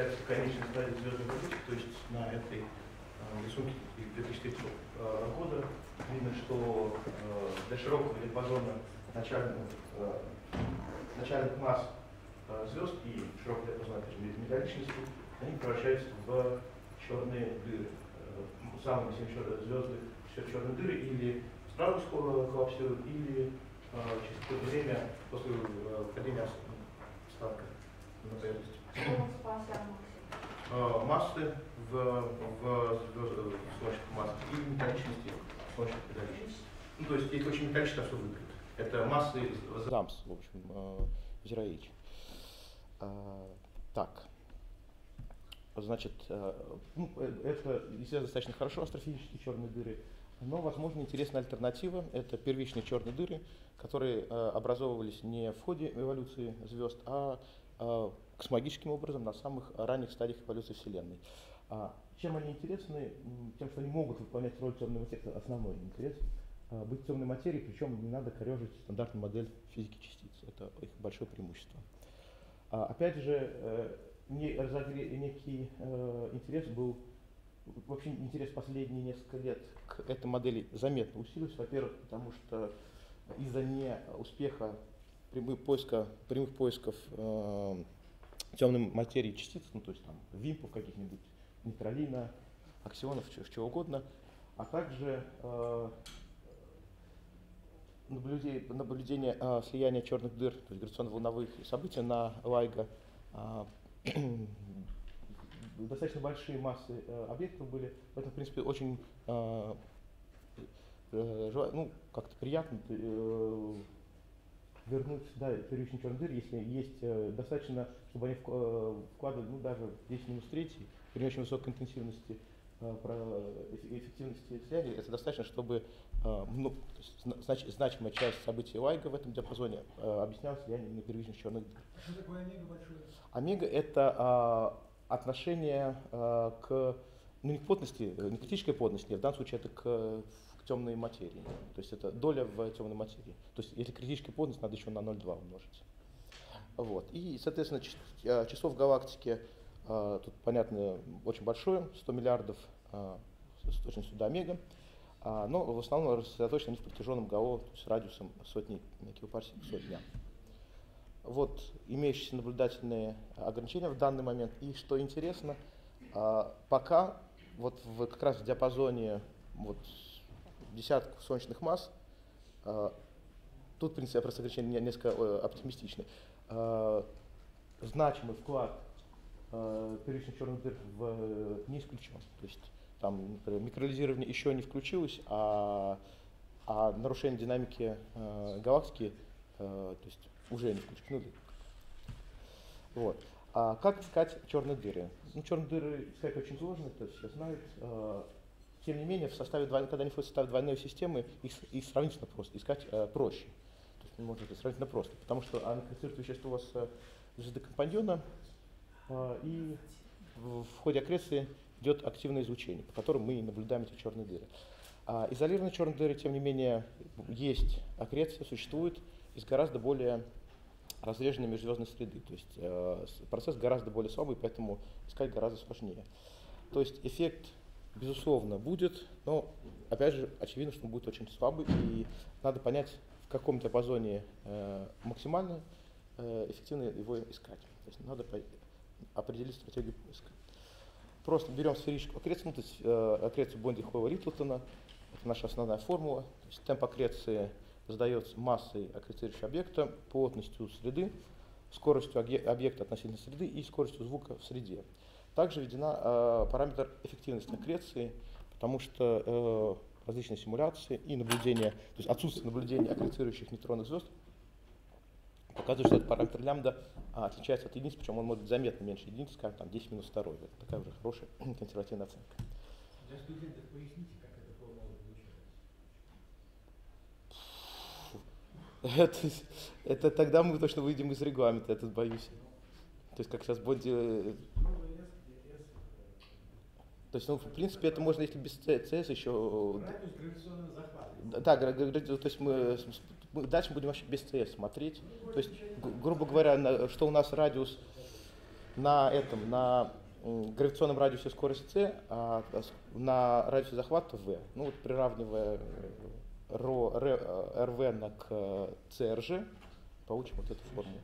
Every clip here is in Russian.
является конечной стадией звездной прогулки, то есть на этой э, рисунке 2003 э, года видно, что э, для широкого диапазона начальных, начальных масс звезд и широкого диапазона металличности, они превращаются в черные дыры. Самые сильные звезды все черные дыры или сразу коллапсируют, или через какое-то время после падения остатка на поверхности. Э, массы в, в, в, в солнечных массах и металличности в солнечных металличности. Ну, то есть, если очень металлично, что выглядит. Это массы... Замс, в общем, э, Зираич. Э, так. Значит, ну, это известно достаточно хорошо, астрофизические черные дыры. Но, возможно, интересная альтернатива – это первичные черные дыры, которые образовывались не в ходе эволюции звезд, а космологическим образом на самых ранних стадиях эволюции Вселенной. А чем они интересны? Тем, что они могут выполнять роль темного эффекта, основной интерес а, быть темной материей, причем не надо корежить стандартную модель физики частиц. Это их большое преимущество. А, опять же, э, не разогре... некий э, интерес был, вообще интерес последние несколько лет к этой модели заметно усилился. Во-первых, потому что из-за неуспеха прямых, поиска, прямых поисков э, темной материи частиц, ну то есть там вимпов каких-нибудь, нейтралина, аксионов, чего, чего угодно, а также э, наблюдение, наблюдение э, слияния черных дыр, то есть гравитационно-волновых событий на LIGO. Э, достаточно большие массы э, объектов были, поэтому, в принципе, очень э, э, ну, как-то приятно э, вернуть сюда первичный черный дыр, если есть э, достаточно, чтобы они э, вкладывали, ну, даже 10 минус 3 при очень высокой интенсивности э, про эффективности слияния, это достаточно, чтобы ну, знач, значимая часть событий Лайга в этом диапазоне объяснялась слиянием на первичных черных дыр. А что такое омега большое? Омега – это а, отношение а, к, ну, не к плотности, не к критической плотности, в данном случае это к темной материи. То есть это доля в темной материи. То есть если критическая плотность, надо еще на 0,2 умножить. Вот. И, соответственно, э, часов галактики, э, тут, понятно, очень большое, 100 миллиардов, э, очень сюда омега, но в основном рассредоточены в протяженном ГАО, то есть радиусом сотни килопарсеков, сотня. Вот имеющиеся наблюдательные ограничения в данный момент. И что интересно, пока вот в, как раз в диапазоне вот десятков солнечных масс. А, тут, в принципе, я просто ограничение несколько э, оптимистичный. А, значимый вклад а, первичных черных дыр в, не исключен. То есть там, например, микролизирование еще не включилось, а, а нарушение динамики галактики то есть уже не включено. Вот. А как искать черные дыры? Ну, черные дыры искать очень сложно, то есть все знают. Тем не менее, в составе, когда они входят в состав двойной системы, их, их сравнительно просто, искать э, проще. То есть можно это сравнительно просто, потому что анкоцирует вещество у вас э, компаньона, э, и в, в ходе аккреции идет активное излучение, по которому мы наблюдаем эти черные дыры. А изолированные черные дыры, тем не менее, есть аккреция, существует из гораздо более разреженной межзвездной среды. То есть э, процесс гораздо более слабый, поэтому искать гораздо сложнее. То есть эффект безусловно, будет, но, опять же, очевидно, что он будет очень слабый, и надо понять, в каком диапазоне э, максимально э, эффективно его искать. То есть надо определить стратегию поиска. Просто берем сферическую аккрецию, ну, то есть э, аккрецию Бонди Хойла Ритлтона, это наша основная формула. То есть темп аккреции задается массой аккрецирующего объекта, плотностью среды, скоростью объекта относительно среды и скоростью звука в среде. Также введена э, параметр эффективности аккреции, потому что э, различные симуляции и наблюдение, то есть отсутствие наблюдения аккрецирующих нейтронных звезд показывает, что этот параметр лямбда а, отличается от единицы, причем он может быть заметно меньше единицы, скажем, там 10 минус 2. Это такая уже хорошая консервативная оценка. Для студентов поясните, как это формула получается. Это, это тогда мы точно выйдем из регламента, я тут боюсь. То есть как сейчас Бонди э, то есть, ну, в принципе, это можно, если без ЦС еще... Да, то есть мы, мы дальше будем вообще без ЦС смотреть. То есть, грубо говоря, на, что у нас радиус на этом, на гравитационном радиусе скорость c, а с- на радиусе захвата v. Ну вот приравнивая э, ро, р, э, rv на к э, crg, получим вот эту формулу.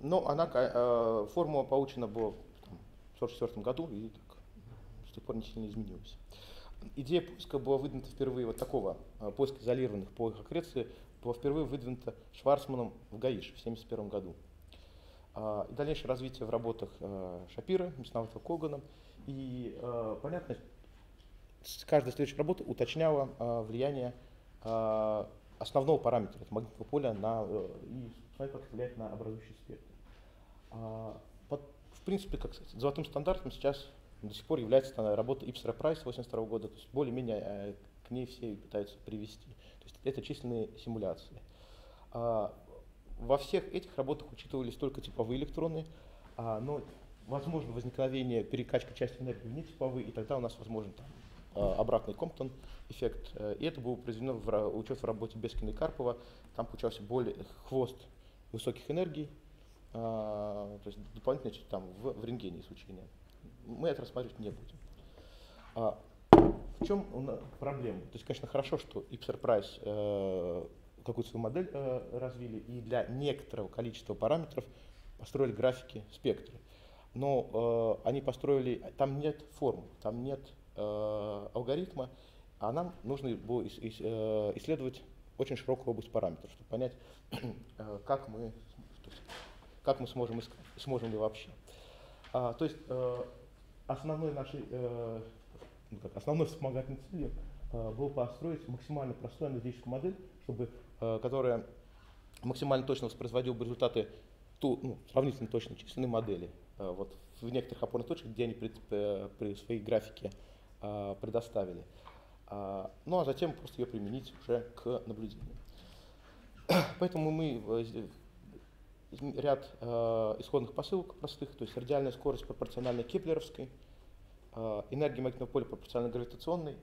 А, Ну, она, э, формула получена была в 1944 году и так, с тех пор не сильно изменилась. Идея поиска была выдвинута впервые, вот такого э, поиска изолированных по их аккреции, была впервые выдвинута Шварцманом в Гаиш в 1971 году. А, И дальнейшее развитие в работах э, Шапира, Мясноватого Когана. И понятно, каждая следующая работа уточняла влияние основного параметра, это магнитного поля, на, и это влияет на образующий спектр. А, под- в принципе, как сказать, золотым стандартом сейчас до сих пор является та работа Ипсера Прайс 82 года, то есть более-менее э, к ней все пытаются привести. То есть это численные симуляции. А, во всех этих работах учитывались только типовые электроны, а, но возможно возникновение перекачка части энергии в нетиповые, и тогда у нас возможен там, а, обратный Комптон эффект. Э, И это было произведено в учет в работе Бескина и Карпова. Там получался более хвост высоких энергий, а, то есть дополнительно там в, в рентгене излучения. Мы это рассматривать не будем. А, в чем проблема? То есть, конечно, хорошо, что Ipser Price э, какую-то свою модель э, развили и для некоторого количества параметров построили графики спектра. Но э, они построили, там нет форм, там нет алгоритма, а нам нужно было ис- ис- исследовать очень широкую область параметров, чтобы понять, э, как мы, как мы сможем сможем ли вообще. А, то есть э, основной нашей, э, ну как, основной вспомогательной целью было построить максимально простую аналитическую модель, чтобы, которая максимально точно воспроизводила бы результаты ту, ну, сравнительно точной численной модели. Вот в некоторых опорных точках, где они при, при своей графике предоставили. Ну а затем просто ее применить уже к наблюдению. Поэтому мы э, изм- ряд э, исходных посылок простых, то есть радиальная скорость пропорциональна кеплеровской, э, энергия магнитного поля пропорциональна гравитационной,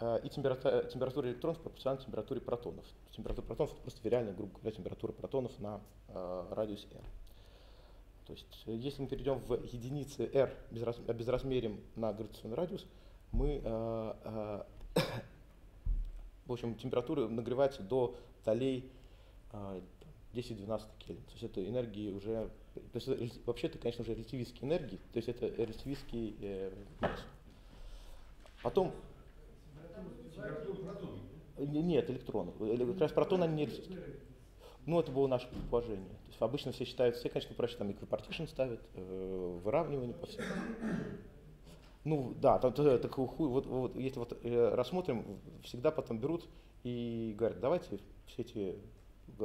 э, и температура, температура электронов пропорциональна температуре протонов. Температура протонов это просто реальная, грубо говоря, температура протонов на э, радиусе r. То есть, э, если мы перейдем в единицы r, безраз- обезразмерим на гравитационный радиус, мы, э, э, в общем, температура нагревается до долей э, 10-12 кельвин. То есть это энергии уже, то есть это релятив- вообще-то, конечно же, релятивистские энергии, то есть это релятивистский э, вес. Потом, э, нет, электронов. Э, Как раз протоны, они не релятивистские. Ну, это было наше предположение. То есть обычно все считают, все, конечно, проще там эквипартишн ставят, э, выравнивание по всем. Ну, да, там, то- так, ху- вот, вот, если вот э, рассмотрим, всегда потом берут и говорят, давайте все эти,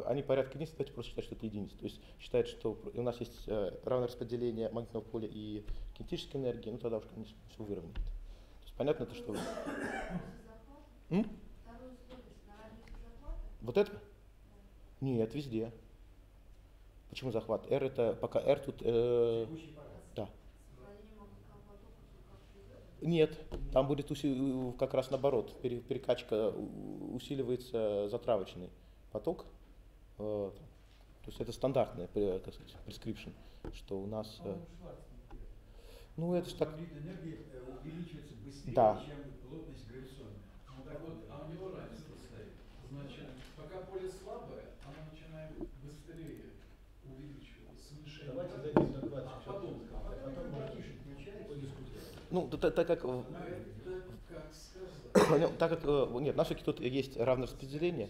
они порядка единиц, давайте просто считать, что это единицы. То есть считают, что у нас есть э, равное распределение магнитного поля и кинетической энергии, ну тогда уж, конечно, все выровняет. То есть понятно, то, что... Вот это? Нет, везде. Почему захват? R это пока R тут... э, Текущий параметр. да. Сохранение магнитного потока как идет? Нет, там будет уси- как раз наоборот. пере- Перекачка усиливается затравочный поток. Э, То есть это стандартная, э, как сказать, prescription, что у нас... э. Ну, это ж так... Энергия э, увеличивается быстрее, Да. чем плотность гравитационная. Ну так вот, а у него разница стоит. Значит, пока поле слабое, оно начинает быстрее увеличиваться. Давайте зайдем на 20 А потом, А потом потом можно братишек включается. подискутировать. Ну, т- т- так как... в- А это как сказать? Ну, Так как... э, Нет, на все-таки тут есть равное распределение.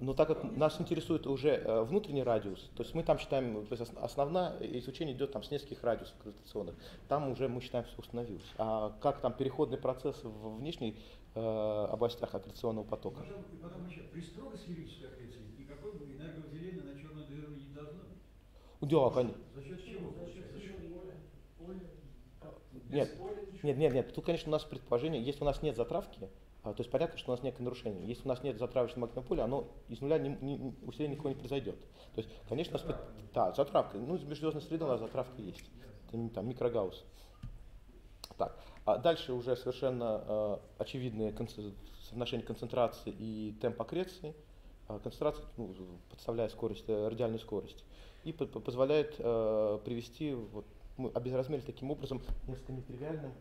Но так как нас интересует уже э, внутренний радиус, то есть мы там считаем, то есть ос- основное изучение идет там с нескольких радиусов гравитационных, там уже мы считаем, что установилось. А как там переходные процессы в внешней э, областях аккреционного потока? И потом еще, при строго сферической аккреции никакой бы энерговыделения на черное дыру не должно быть. Да, конечно. За счет чего? За счет За счет поля. Нет, нет, нет, нет. Тут, конечно, у нас предположение, если у нас нет затравки, а, то есть понятно, что у нас некое нарушение. Если у нас нет затравочного магнитного поля, оно из нуля не, не- усиления никакого не произойдет. То есть, конечно, у нас да, затравка. Ну, среды у нас затравка есть. Это там микрогаусс. Так, а дальше уже совершенно э, очевидные конце- соотношения концентрации и темп аккреции. э, концентрации, ну, подставляя скорость, э, радиальную скорость, и по- позволяет э, привести, вот, мы обезразмерили таким образом несколько нетривиальным,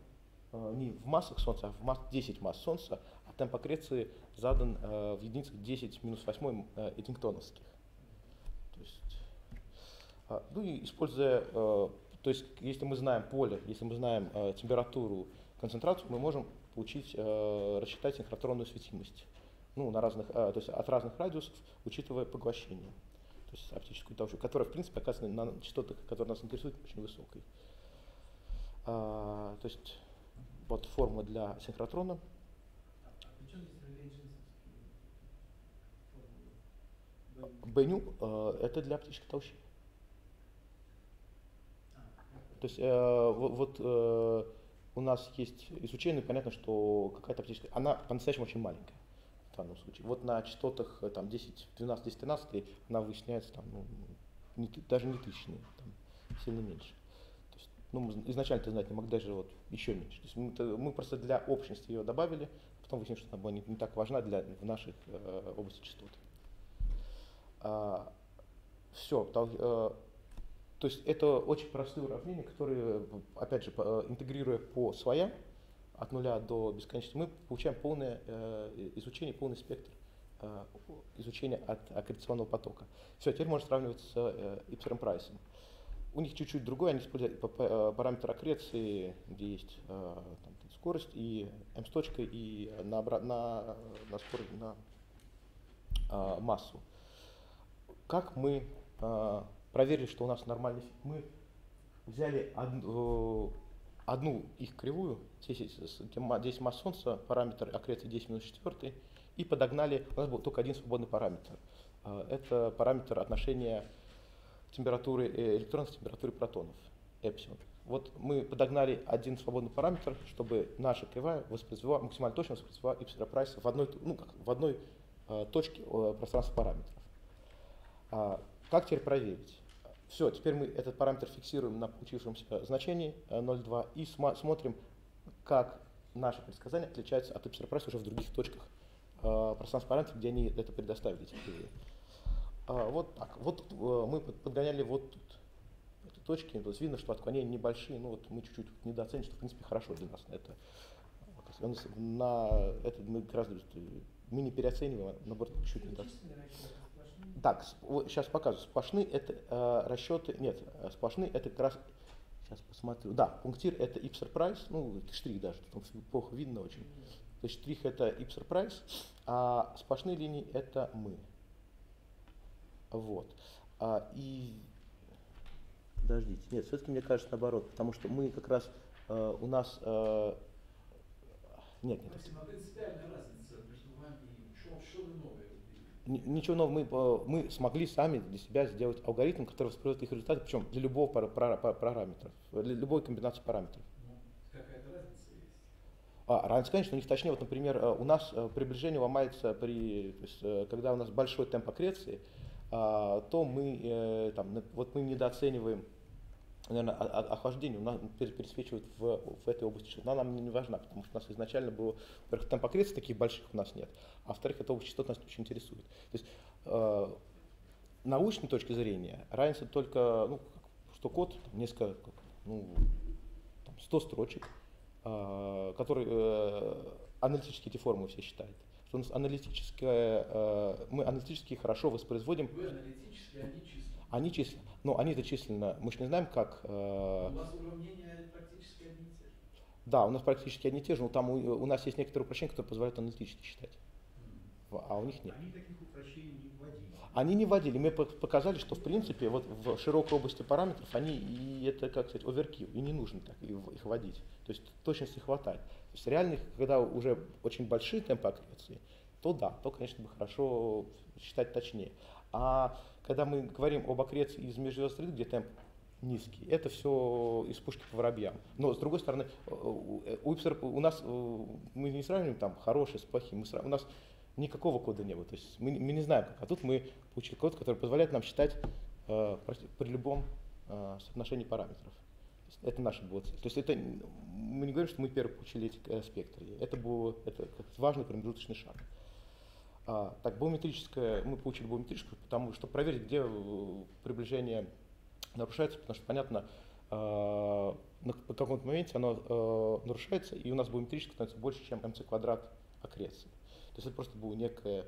э, не в массах Солнца, а в масс, 10 масс Солнца, а темп аккреции задан э, в единицах 10 минус 8 э, эдингтоновских. То есть, а, ну и используя, то есть если мы знаем поле, если мы знаем температуру, концентрацию, мы можем получить, рассчитать синхротронную светимость. Ну, на разных, то есть от разных радиусов, учитывая поглощение. Есть оптическую толщу, которая, в принципе, оказывается на частотах, которые нас интересуют, очень высокой. А, то есть вот формула для синхротрона. Беню э, это для оптической толщи. То есть э, во- вот э, у нас есть изучение, понятно, что какая-то оптическая, она по-настоящему очень маленькая в данном случае. Вот на частотах э, там 10, 12, 10, 13 она выясняется там, ну, не даже не тысячные, там, сильно меньше. То есть, ну, мы изначально ты знать не мог, даже вот еще меньше. То есть мы, то- мы просто для общности ее добавили, потом выяснилось, что она была не, не так важна для в наших э, области частот. все, то есть это очень простые уравнения, которые, опять же, э, интегрируя по слоям от нуля до бесконечности, мы получаем полное э, изучение, полный спектр э, изучения от аккреционного потока. Все, теперь можно сравнивать с э, Ипсером Прайсом. У них чуть-чуть другой, они используют па- параметр аккреции, где есть э, там, скорость и m с точкой и на, на, на скорость, на а, массу. Как мы а, проверили, что у нас нормальный? Мы взяли одну, одну их кривую, 10, с- где ма- 10 масс Солнца, параметр аккреции 10 минус 4, и подогнали, у нас был только один свободный параметр. А, Это параметр отношения температуры э, электронов к температуре протонов, эпсилон. Вот мы подогнали один свободный параметр, чтобы наша кривая воспроизвела, максимально точно воспроизвела Ипсера Прайса в одной, ну, как, в одной э, точке пространства параметров. А, как теперь проверить? Все, теперь мы этот параметр фиксируем на получившемся значении э, 0,2 и сма- смотрим, как наши предсказания отличаются от Прайса уже в других точках э, пространства параметров, где они это предоставили. А, вот так. Вот э, мы под- подгоняли вот тут эти точки. То есть видно, что отклонения небольшие. Ну вот мы чуть-чуть недооценили, что в принципе хорошо для нас. Это, на это мы гораздо э, мы не переоцениваем, а наоборот чуть недооцениваем. Так, сейчас показываю. Сплошные это э, расчеты, нет, э, сплошные это как раз, сейчас посмотрю. Да, пунктир это Ipser Price, ну штрих даже, там плохо видно очень. То есть штрих это Ipser Price, а сплошные линии это мы. Вот. А, и подождите, нет, все-таки мне кажется наоборот, потому что мы как раз э, у нас э, нет, нет, а принципиальная разница между вами и что, что вы новое увидели? Ни- Ничего нового, мы, э, мы смогли сами для себя сделать алгоритм, который воспроизводит их результаты, причем для любого пара- пара- пара- параметра, для любой комбинации параметров. А, разница, конечно, у них точнее, вот, например, э, у нас э, приближение ломается при, есть, э, когда у нас большой темп аккреции, а, то мы, э, там, вот мы недооцениваем наверное, охлаждение у нас пер- пересвечивает в, в этой области частот. Она нам не важна, потому что у нас изначально было, во-первых, темп аккреции таких больших у нас нет, а во-вторых, эта область частот нас очень интересует. То есть э, научной точки зрения разница только, ну, что код, там, несколько, ну, там, 100 строчек, э, которые э, аналитически эти формулы все считают. Что у нас аналитическое, э, мы аналитически хорошо воспроизводим, Вы аналитически, они они численно, но они-то численно, мы же не знаем, как... э, У вас уравнения практически одни и те же. да, у нас практически одни и те же, но там у, у нас есть некоторые упрощения, которые позволяют аналитически считать, а у них нет. Они таких упрощений не вводили. Они не вводили, мы пок- показали, что в принципе вот в широкой области параметров они и это, как сказать, оверкил, и не нужно так их вводить. То есть точности хватает. То есть реальных, когда уже очень большие темпы аккреции, то да, то, конечно, бы хорошо считать точнее. А когда мы говорим об аккреции из межзвездных среды, где темп низкий, это все из пушки по воробьям. Но с другой стороны, э, у у Ipser- у нас э, мы не сравниваем там хорошие с плохими, у нас никакого кода не было. То есть мы, мы не знаем, как. А тут мы получили код, который позволяет нам считать э, при любом э, соотношении параметров. Это наша была цель. То есть это мы не говорим, что мы первые получили эти э, спектры. Это был это важный промежуточный шаг. А, так, биометрическое, мы получили биометрическую, потому что проверить, где э, приближение нарушается, потому что, понятно, э, на каком-то моменте оно э, нарушается, и у нас биометрическое становится больше, чем mc квадрат аккреции. То есть это просто была некая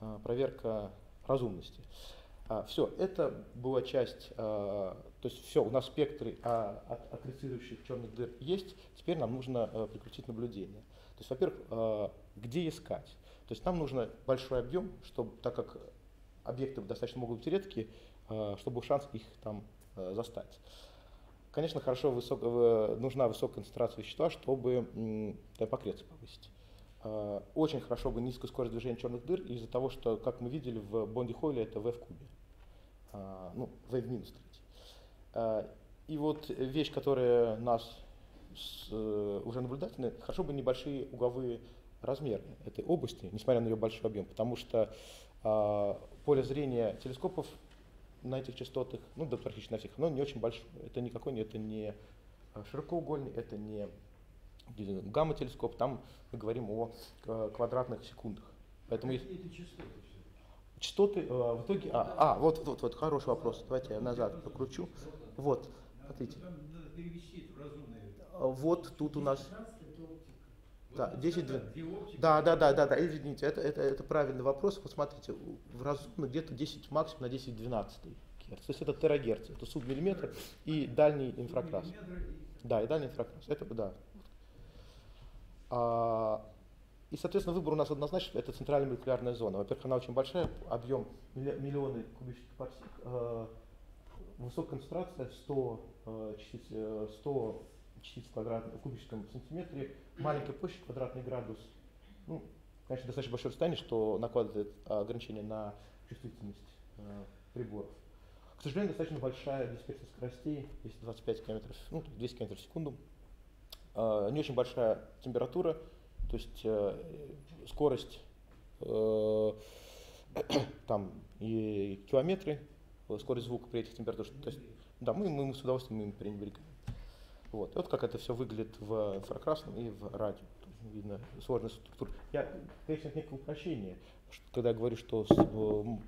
э, проверка разумности. А, все, это была часть, а, то есть все, у нас спектры а, аккрецирующих черных дыр есть, теперь нам нужно а, прикрутить наблюдение. То есть, во-первых, а, где искать? То есть нам нужно большой объем, чтобы, так как объекты достаточно могут быть редкие, а, чтобы был шанс их там а, застать. Конечно, хорошо высок, нужна высокая концентрация вещества, чтобы аккреции повысить. А, очень хорошо бы низкую скорость движения черных дыр из-за того, что, как мы видели в Бонди Хойле, это v в кубе. Ну, v в минус третий. А, и вот вещь, которая нас э, уже наблюдательная, хорошо бы небольшие угловые размеры этой области, несмотря на ее большой объем, потому что поле зрения телескопов на этих частотах, ну да практически на всех, оно не очень большое. Это никакой не, это не широкоугольный, это не гамма-телескоп, там мы говорим о квадратных секундах. Поэтому Какие это частоты? Частоты э, в итоге... А, а вот, вот, вот, хороший вопрос. Давайте я назад покручу. Вот, смотрите. А, Вот тут у нас... 15 это оптика. Да, 10 две две- оптики. Да, да, да, да, да, извините, это, это, это правильный вопрос. Вот смотрите, в разумно где-то 10 максимум на 10 12 герц. То есть это терагерц, это субмиллиметр и дальний инфракрас. Да, и дальний инфракрас. Это да. А, и, соответственно, выбор у нас однозначно это центральная молекулярная зона. Во-первых, она очень большая, объем милли- миллионы кубических парсек, э, высокая концентрация 100 э, частиц, э, 100 частиц в кубическом сантиметре, маленькая площадь, квадратный градус. Ну, конечно, достаточно большое расстояние, что накладывает ограничения на чувствительность э, приборов. К сожалению, достаточно большая дисперсия скоростей, если 25 км, ну, 200 км в секунду. Э, не очень большая температура, то есть э, скорость э, там и километры, э, скорость звука при этих температурах. То есть, да, мы, мы с удовольствием им пренебрегаем. Вот. Вот как это все выглядит в инфракрасном и в радио. Тут видно сложная структура. Я, конечно, некое упрощение, когда я говорю, что с- в-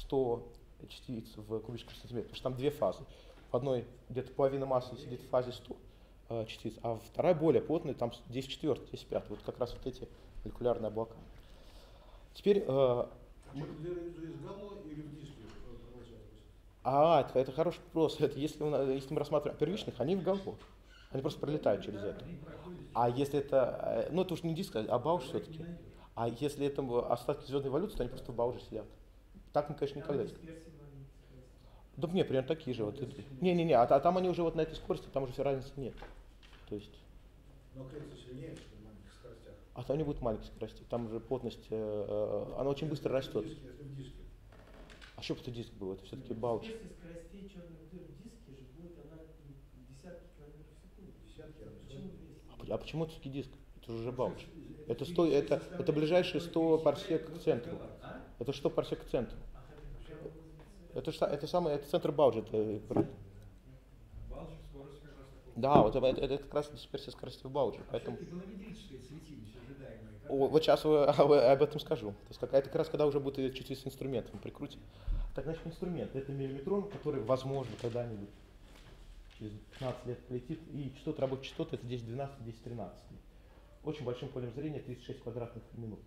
100 частиц в кубическом сантиметре, потому что там две фазы. В одной где-то половина массы сидит в фазе 100 э, частиц, а вторая более плотная, там 10 четвертых, 10 пятых. Вот как раз вот эти молекулярные облака. Теперь э, А э? А, это, это хороший вопрос. Это если, у нас- если мы рассматриваем первичных, они в голову. Они просто пролетают через это. А если это, э, ну это уж не диск, а бауш не все-таки. А если это остатки звездной эволюции, то они просто в бауше сидят. Так мы, конечно, никогда не. Да нет, примерно такие же. Вот. Не-не-не, а, а там они уже вот на этой скорости, там уже все разницы нет. То есть, Но аккреция сильнее, чем на маленьких скоростях. а там не будет маленькой скорости, там уже плотность, э, э, она очень быстро растет. А что бы это диск был? Это все-таки бауч. Скоростей черных дыр в диске же будет она в десятки километров в секунду. Десятки, а Почему почему? 200? А почему это диск? Это уже бауч. Это, 100, это, это ближайшие 100 парсек к центру. А? Это что парсек к центру? Это Это, это самый, это центр Бауджа. Это, да, вот это, это как раз дисперсия скорости в Бауджа. А Поэтому, О, вот сейчас вы, об, этом скажу. То есть как, это как раз когда уже будет чувствительный инструмент, мы прикрутим. Так, значит, инструмент это миллиметрон, который, возможно, когда-нибудь через 15 лет полетит. И частоты, рабочие частоты это 10, 12, 10, 13. Очень большим полем зрения 36 квадратных минут.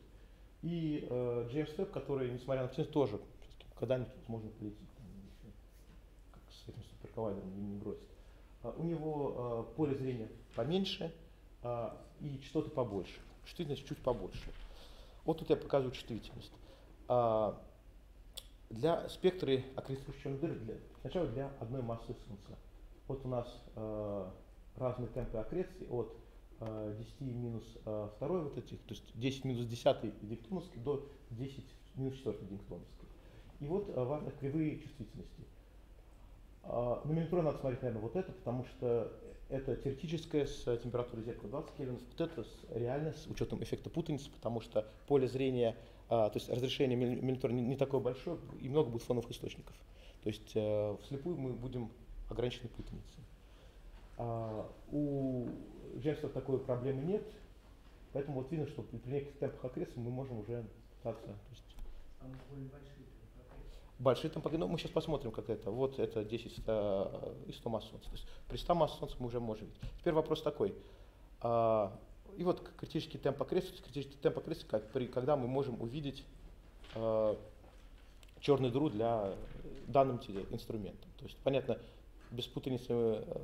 И э, Джеймс Веб, который, несмотря на все, тоже когда-нибудь возможно полетит. Там, еще, как с этим суперколлайдером не, бросит. А, у него э, поле зрения поменьше а, и частоты побольше. Чувствительность чуть побольше. Вот тут я показываю чувствительность. А, для спектры окрестных дыр, для, сначала для одной массы Солнца. Вот у нас э, разные темпы аккреции от э, 10 минус э, второй вот этих, то есть 10 минус 10 диктоновской до 10 минус 4 диктоновской. И вот э, важны кривые чувствительности. На миллиметрон надо смотреть, наверное, вот это, потому что это теоретическое с температурой зеркала 20 кельвинов, вот это с, реально с учетом эффекта путаницы, потому что поле зрения, а, то есть разрешение миллиметрона не, не такое большое, и много будет фоновых источников. То есть э, вслепую мы будем ограничены путаницей. А, у Джеймса такой проблемы нет, поэтому вот видно, что при, неких темпах аккреции мы можем уже пытаться то есть, Там более большие там ну, мы сейчас посмотрим, как это. Вот это 10 100, и 100 масс Солнца. То есть при 100 масс Солнца мы уже можем видеть. Теперь вопрос такой. А, и вот критический темп окрестности, критический темп окрестности, как при, когда мы можем увидеть а, черную дыру для данным инструментом. То есть, понятно, без путаницы э,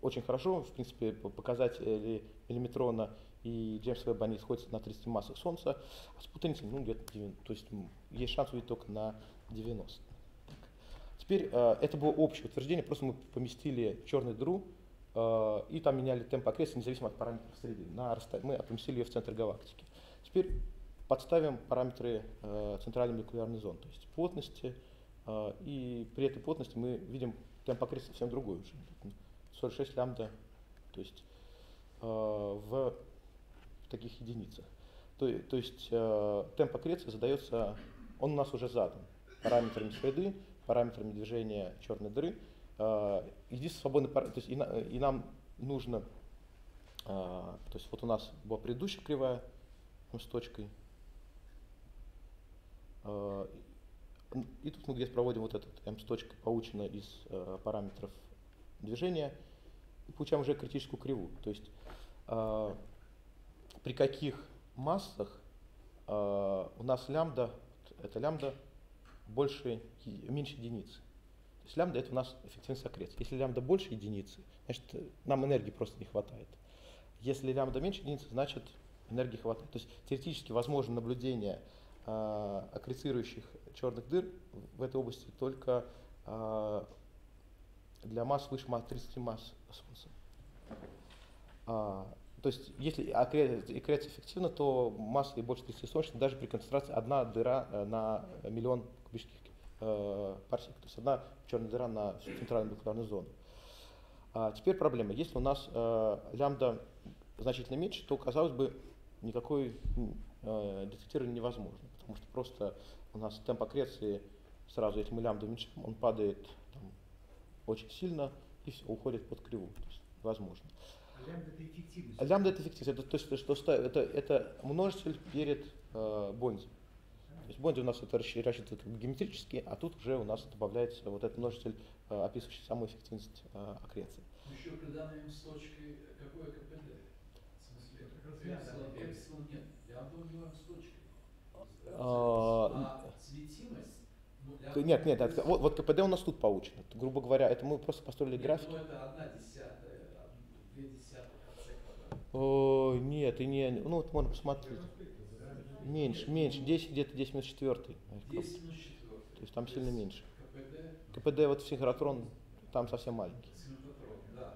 очень хорошо, в принципе, показатели миллиметрона и Джеймс Веб, они сходятся на 30 массах Солнца, а с путаницей, ну, где-то 90, то есть есть шанс увидеть только на 90. Так. Теперь э, это было общее утверждение, просто мы поместили черную дыру э, и там меняли темп окрестности независимо от параметров среды. На мы поместили ее в центр галактики. Теперь подставим параметры э, центральной молекулярной зоны, то есть плотности, э, и при этой плотности мы видим темп окрестности совсем другой уже. 46 лямбда, то есть э, в таких единицах. То, то есть э, темп аккреции задается, он у нас уже задан параметрами среды, параметрами движения черной дыры. Э, единственный свободный параметр, то есть и, на, и нам нужно, э, то есть вот у нас была предыдущая кривая с точкой, э, и тут мы где-то проводим вот этот m с точкой, получено из э, параметров движения, и получаем уже критическую кривую. То есть э, при каких массах э, у нас лямбда, это лямбда больше, меньше единицы. То есть лямбда это у нас эффективность аккреции. Если лямбда больше единицы, значит нам энергии просто не хватает. Если лямбда меньше единицы, значит энергии хватает. То есть теоретически возможно наблюдение э, аккрецирующих черных дыр в этой области только э, для масс выше 30 масс Солнца. А, то есть, если аккреция эффективна, то масса и больше 30 солнечных даже при концентрации одна дыра э, на миллион кубических э, парсек. То есть одна черная дыра на всю центральную молекулярную зону. А теперь проблема. Если у нас э, лямбда значительно меньше, то, казалось бы, никакой э, детектирование невозможно. Потому что просто у нас темп аккреции сразу, если мы лямбду уменьшаем, он падает там, очень сильно и все, уходит под кривую. То есть возможно. А лямбда это эффективность. А лямбда это эффективность. Это, то есть, что, это, это множитель перед э, Бонди. То есть Бонди у нас это рассчитывается геометрически, а тут уже у нас добавляется вот этот множитель, э, описывающий саму эффективность э, аккреции. Еще при данной с точкой какое КПД? В смысле, Как раз лямбда. эпсилон нет, лямбда у него с точкой. А, Нет, нет, это- вот, вот КПД у нас тут получено. Грубо говоря, это мы просто построили Нет, графики. Ну, это одна десятая, две десятых. О, нет, и не, ну вот можно посмотреть. Меньше, меньше, 10 где-то 10 минус 4. 10 минус 4. То есть там сильно меньше. КПД, КПД вот синхротрон там совсем маленький, синхротрон, да,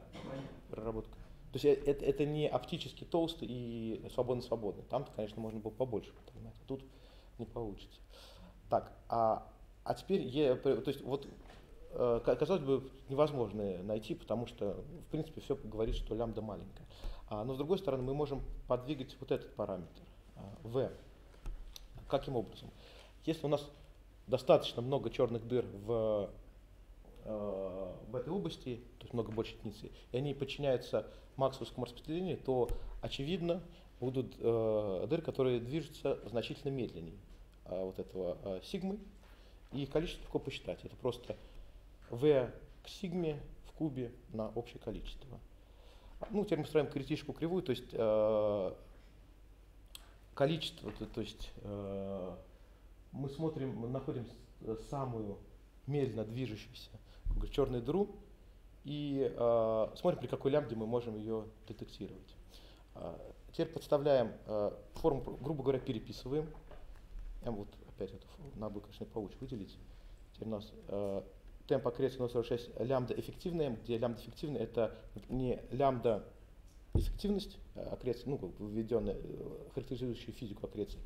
проработка. То есть э- это, это не оптически толстый и свободно-свободный. Там-то, конечно, можно было побольше подогнать, а тут не получится. Так, а, а теперь, п- то есть вот э, ка- казалось бы, невозможно найти, потому что, в принципе, все говорит, что лямбда маленькая. А, но с другой стороны, мы можем подвигать вот этот параметр, а, v. Каким образом? Если у нас достаточно много черных дыр в, э, в этой области, то есть много больше единицы, и они подчиняются максвеллскому распределению, то, очевидно, будут э, дыры, которые движутся значительно медленнее вот этого э, сигмы, и количество легко посчитать. Это просто v к сигме в кубе на общее количество. Ну, теперь мы строим критическую кривую, то есть э, количество, то, то есть э, мы смотрим, мы находим самую медленно движущуюся черную дыру и э, смотрим, при какой лямбде мы можем ее детектировать. Теперь подставляем форму, грубо говоря, переписываем. Я вот опять эту надо было, конечно, получше выделить. Теперь у нас э, темп аккреции 0,46 лямбда эффективная, где лямбда эффективная это не лямбда эффективность э, аккреции, ну, как введенная, э, характеризующая физику аккреции,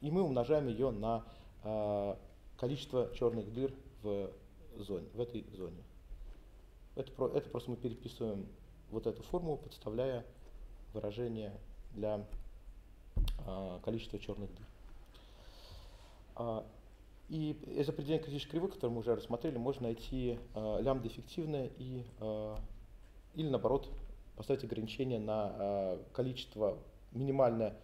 и мы умножаем ее на э, количество черных дыр в зоне, в этой зоне. Это, это просто мы переписываем вот эту формулу, подставляя выражение для э, количества черных дыр. А, И из определения критической кривой, которое мы уже рассмотрели, можно найти э, лямбда эффективная и, э, или наоборот поставить ограничение на количество, минимальное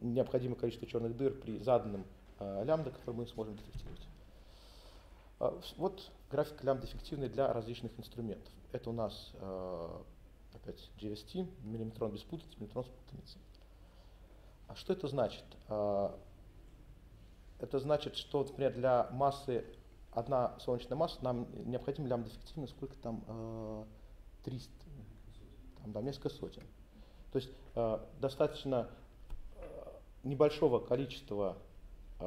необходимое количество черных дыр при заданном лямбда, который мы сможем детектировать. А, Вот график лямбда эффективный для различных инструментов. Это у нас опять GST, миллиметрон без путаницы, миллиметрон с путаницей. А что это значит? Это значит, что, например, для массы одна солнечная масса, нам необходим лямбда эффективность, сколько там, э, 300, там, да, несколько сотен. То есть э, достаточно э, небольшого количества, э,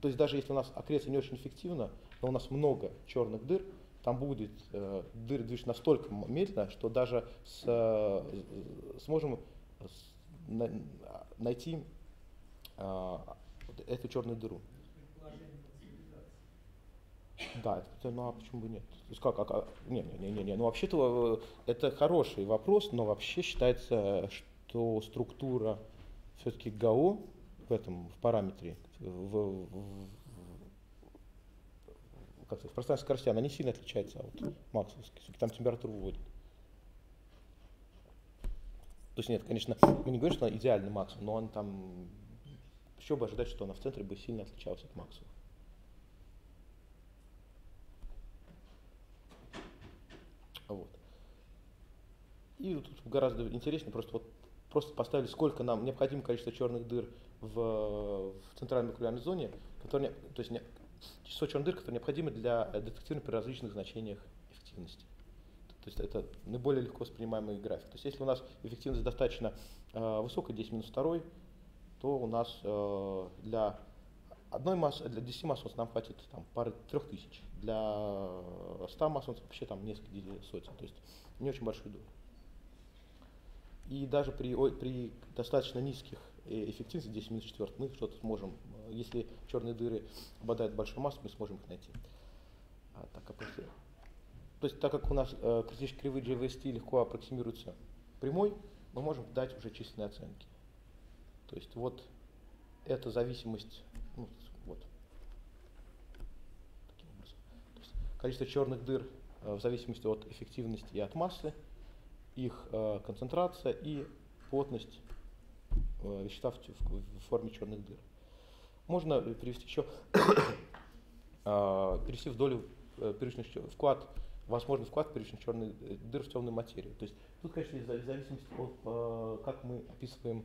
то есть даже если у нас аккреция не очень эффективна, но у нас много черных дыр, там будет э, дыры движется настолько медленно, что даже с, э, сможем с- на- найти э, эту черную дыру. Да, это, ну а почему бы нет? То есть как, а- а- не, не, не, не, не, ну вообще-то э, это хороший вопрос, но вообще считается, что структура все-таки ГАО в этом, в параметре, в, в- как сказать, в пространстве скорости, она не сильно отличается от максовской, там температуру вводит. То есть нет, конечно, мы не говорим, что она идеальный максимум, но он там, еще бы ожидать, что она в центре бы сильно отличалась от максимума. Вот. И тут гораздо интереснее, просто вот просто поставили, сколько нам необходимо количество черных дыр в, в центральной молекулярной зоне, которые, то есть число черных дыр, которые необходимы для детектирования при различных значениях эффективности. То есть это наиболее легко воспринимаемый график. То есть если у нас эффективность достаточно э, высокая, 10 минус 2, то у нас э, для одной массы, для 10 масс нам хватит там, пары трех тысяч. Для 100 масс вообще там несколько сотен. То есть не очень большой доля. И даже при, ой, при достаточно низких э, эффективности, 10 минус 4, мы что-то сможем, э, если черные дыры обладают большой массой, мы сможем их найти. А, так, после- то есть так как у нас э, критические кривые GVST легко аппроксимируются прямой, мы можем дать уже численные оценки. То есть вот эта зависимость, ну, вот, таким образом. То есть количество черных дыр э, в зависимости от эффективности и от массы, их э, концентрация и плотность э, вещества в, в- в форме черных дыр. Можно перевести еще, э, в долю э, первичных вклад, возможный вклад первичных черных э, дыр в темную материю. То есть тут, конечно, из в зависимости от, э, как мы описываем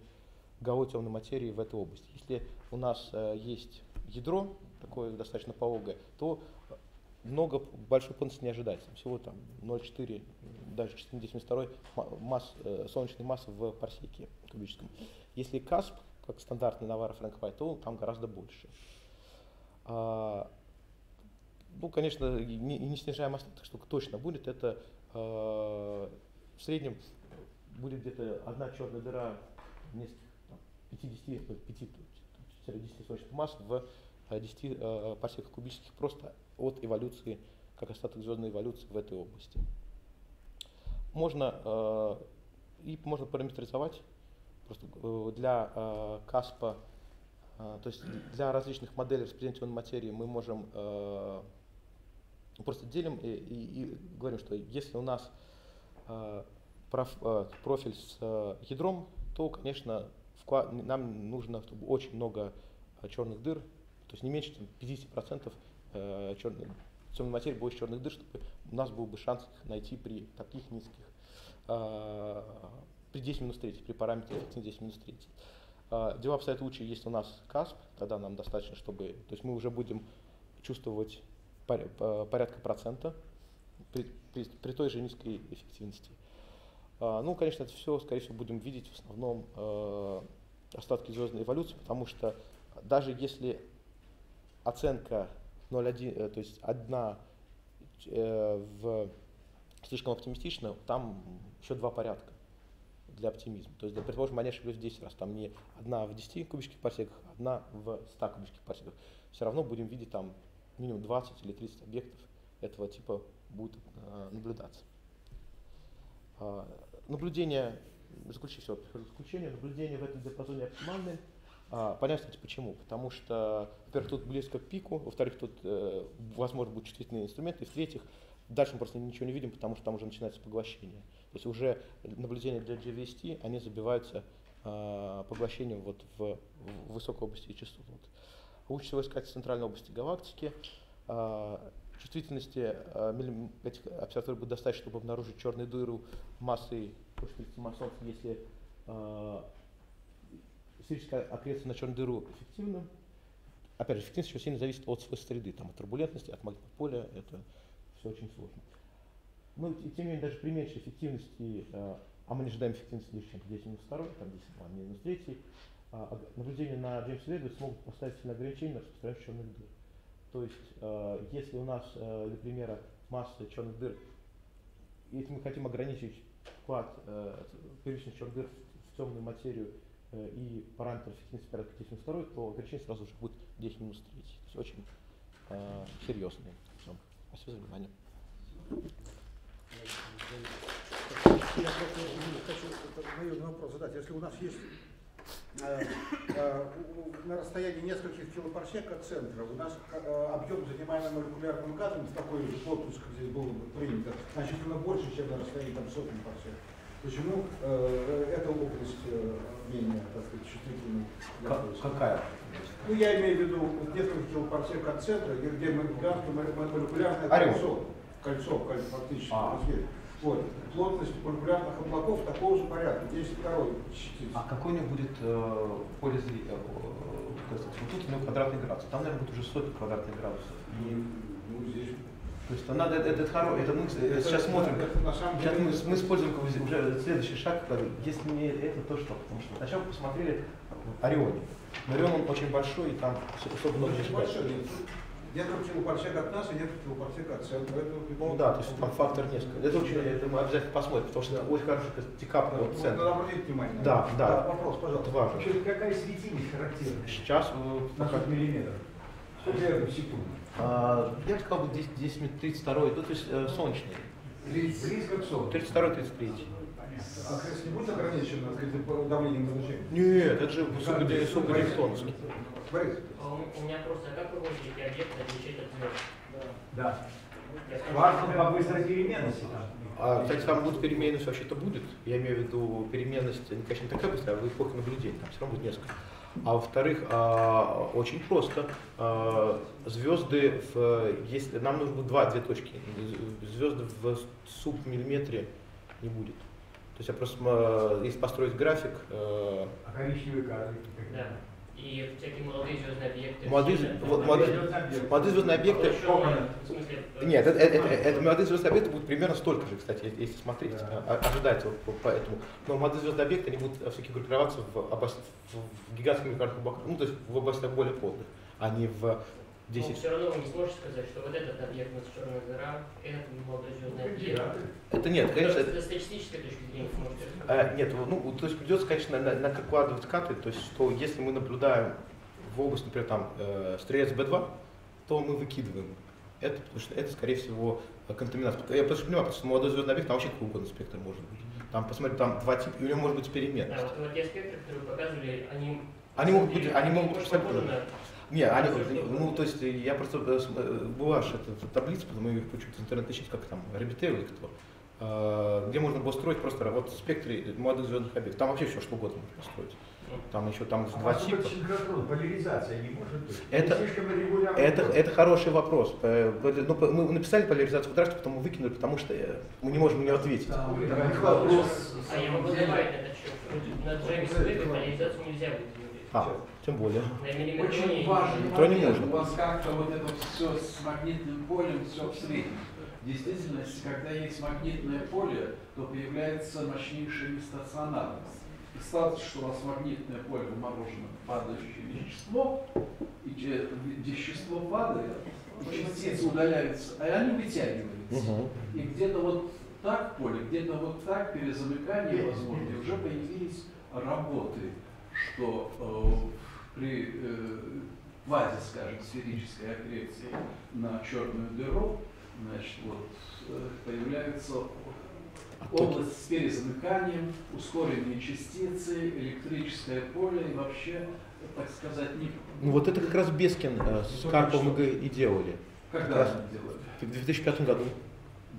ГАО темной материи в этой области. Если у нас э, есть ядро, такое достаточно пологое, то много большой плотности не ожидается. Всего там 0,4, даже 4,92 ма- масс, э, солнечной массы в парсеке кубическом. Если КАСП, как стандартный Навара Фрэнк Вайт, то там гораздо больше. А, ну, конечно, не, не снижаем остаток, что точно будет, это э, в среднем будет где-то одна черная дыра там, 50, э, 5-10 солнечных масс в э, 10 э, парсеках кубических просто от эволюции, как остаток звездной эволюции в этой области. Можно э, и можно параметризовать просто э, для э, КАСПа, э, то есть для различных моделей распределенной материи мы можем э, просто делим и, и- и говорим, что если у нас э, проф- э, профиль с э, ядром, то, конечно, нам нужно, чтобы очень много э, черных дыр, то есть не меньше чем 50% э, черной, темной материи из черных дыр, чтобы у нас был бы шанс их найти при таких низких, э, при 10 минус 3, при параметре эффективности 10 минус 3. Э, Дела обстоят лучше, если у нас КАСП, тогда нам достаточно, чтобы, то есть мы уже будем чувствовать поря- по- порядка процента при, при- при той же низкой эффективности. А, Ну, конечно, это все, скорее всего, будем видеть в основном э, остатки звездной эволюции, потому что даже если оценка 0,1, э, то есть одна э, в слишком оптимистична, там еще два порядка для оптимизма. То есть, да, предположим, они ошиблись в 10 раз, там не одна в 10 кубических парсеках, одна в 100 кубических парсеках. Все равно будем видеть там минимум 20 или 30 объектов этого типа будет наблюдаться. А, Наблюдение, заключение, все, заключение, наблюдение в этом диапазоне оптимальны. А, Понятно, кстати, почему. Потому что, во-первых, тут близко к пику, во-вторых, тут, э, возможно, будут чувствительные инструменты, и в-третьих, дальше мы просто ничего не видим, потому что там уже начинается поглощение. То есть уже наблюдения для GVST, они забиваются э, поглощением вот в, в высокой области частот. Лучше всего искать в центральной области галактики. А, чувствительности а, миллим- этих обсерваторий будет достаточно, чтобы обнаружить черную дыру массой больше 30 масс Солнца, если а, сферическое окрест на черную дыру эффективным. Опять же, эффективность очень сильно зависит от свойств среды, там, от турбулентности, от магнитного поля, это все очень сложно. Ну, и тем не менее, даже при меньшей эффективности, э, а мы не ожидаем эффективности ниже, чем 10 минус 2, там 10 2, минус 3, а, ог- наблюдения на Джеймс Веббе смогут поставить сильное ограничение на распространение черных дыр. То есть, э, если у нас э, для примера масса черных дыр, если мы хотим ограничить вклад э, первичных черных дыр в, темную материю э, и параметр эффективности порядка 10 минус 2, то ограничение сразу же будет 10 минус 3. То есть очень э, серьезные. Всё. Спасибо за внимание. Я просто хочу наверное, вопрос задать. Если у нас есть э, э, на расстоянии нескольких килопарсек от центра, у нас э, объем, занимаемый молекулярным газом, в такой же плотность, как здесь было бы принято, значительно больше, чем на расстоянии там, сотни парсек. Почему э, эта область э, менее, так сказать, чувствительна? поиска? Какая? Ну, я имею в виду вот несколько килопарсек от центра, где, где мы- мо- молекулярное Орион. кольцо, кольцо, коль- фактически, А. Вот. Плотность молекулярных облаков такого же порядка, 10 второй частиц. А какой у него будет э, поле зрения? э, вот тут у него квадратный градус, там, наверное, будет уже сотни квадратных градусов. И, Ну, здесь. то есть надо, это, это, хоро- это мы э, сейчас смотрим, Это на самом Сейчас деле. мы, мы используем уже следующий шаг, если не это, то что? Потому что сначала посмотрели Орионе. Но Орион он очень большой, и там особо Ну, много не большой. Несколько килопарсек от нас и несколько килопарсек от центра. Это, Ну да, то есть там фактор несколько. Это очень, это мы обязательно посмотрим, потому что очень хороший декап от Надо центра. обратить внимание. Да, это. да. Вопрос, пожалуйста. Это важно. Вообще, какая светимость характерна? Сейчас На пока- миллиметров. Сколько секунду? а, я бы сказал, бы 10, 10 минут 32, ну, то есть э, солнечный. Близко к солнцу. 32 33 А крест не будет ограничен, сказать, по давлением излучения? Нет, это же сугубо-ньютоновский. Борис, А у меня просто, а как вы можете эти объекты отличить от звезд? Да. Важно по быстрой переменности. А, кстати, там будет переменность вообще-то будет. Я имею в виду переменность, ну, конечно, не такая быстрая, а в эпохе наблюдения, там все равно будет несколько. А во-вторых, а, очень просто. А, звезды, в, если нам нужно два, две точки. Звезды в субмиллиметре не будет. То есть я просто, если построить график, э, А коричневые кадры? Да. И всякие молодые звездные объекты. Молодые вот молодые- молодые звездные объекты, смысле, э, Нет, это, это, это, это молодые звездные объекты будут примерно столько же, кстати, если- смотреть, Да. а- ожидать вот по- поэтому. Но молодые звездные объекты, они будут все-таки группироваться в, область, в, в гигантских облаках, ну, то есть в областях более плотных, а не в 10. все равно вы не сможете сказать, что вот этот объект у нас черная дыра, этот молодой звездный объект. Кандидаты. Это нет, конечно, Просто это- с статистической точки зрения вы можете рассказать. э, нет, ну, то есть придется, конечно, на, на- накладывать каты, то есть что если мы наблюдаем в область, например, там, э, стрелец B2, то мы выкидываем это, потому что это, скорее всего, контаминация. Я просто понимаю, потому что молодой звездный объект, там вообще какой угодно спектр может быть. Там, посмотри, там два типа, и у него может быть переменность. Да, вот, вот те спектры, которые вы показывали, они... Они могут быть- они могут быть абсолютно- Не, что ну, то есть я просто э, см- э, была же эта, таблица, потом я ее почему-то в интернет ищет, как там, Ребетео или кто, э, где можно было строить просто вот спектры молодых звездных объектов. Там вообще все что угодно можно построить. Там еще там А два типа. синхротрон, поляризация не может быть? Это-. Это, это хороший вопрос. Э, ну, мы написали поляризацию квадрата, потом мы выкинули, потому что э, мы не можем на нее ответить. Давай, вопрос. А я могу добавить счет. что На Джеймс поляризацию нельзя будет. А, тем более. Очень важный Никто не момент. может. У вас как-то вот это все с магнитным полем, все в среднем. В действительности, когда есть магнитное поле, то появляется мощнейшая нестационарность. Представьте, что у вас магнитное поле вморожено в падающее вещество, и вещество падает, частицы удаляются, а они вытягиваются. И где-то вот так поле, где-то вот так перезамыкание возможно, и уже появились работы, что э, при э, вазе, скажем, сферической аккреции на черную дыру, значит, вот э, появляется область с перезамыканием, ускоренные частицы, электрическое поле и вообще, так сказать, не... Ну вот это как раз Бескин э, с Карповым и и делали. Когда они делали? В 2005 году.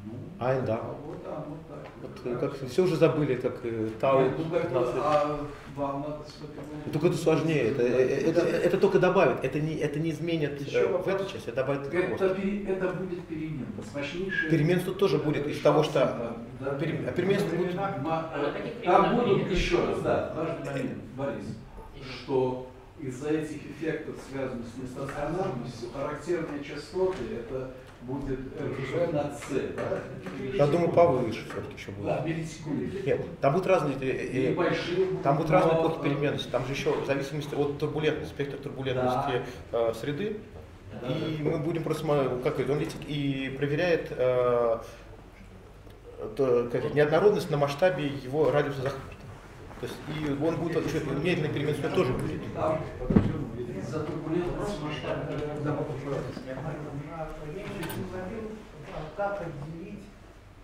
Ну, Айн, да. А вот оно так. Вот, э, как все уже забыли, как э, Тау. Ну, как бы, 15 лет. а Ну, Только это сложнее. Это, э, это, это только добавит. Это не, это не изменит Еще э, в вопрос. эту часть, это добавит Это, это будет перемен. С мощнейшей... Перемен тут тоже будет из того, что Да, да. пере- а перемены будут- Ма- А Там будут еще раз, да, важный момент, Борис, что из-за этих эффектов, связанных с нестационарностью, характерные частоты это будет РЖ на С, да? Я думаю, повыше все-таки еще будет. Да, миллисекунд. Нет, там будут разные, э, э, там будут разные но, эпохи переменности. Там же еще в зависимости от турбулентности, спектра турбулентности э, среды. Да, И мы будем просто, как это, он летит и проверяет э, то, как неоднородность на масштабе его радиуса захвата. То есть и он будет еще медленный перемен сюда тоже будет. Там из-за турбулентности масштаба. Да, А Ленин говорил, а как отделить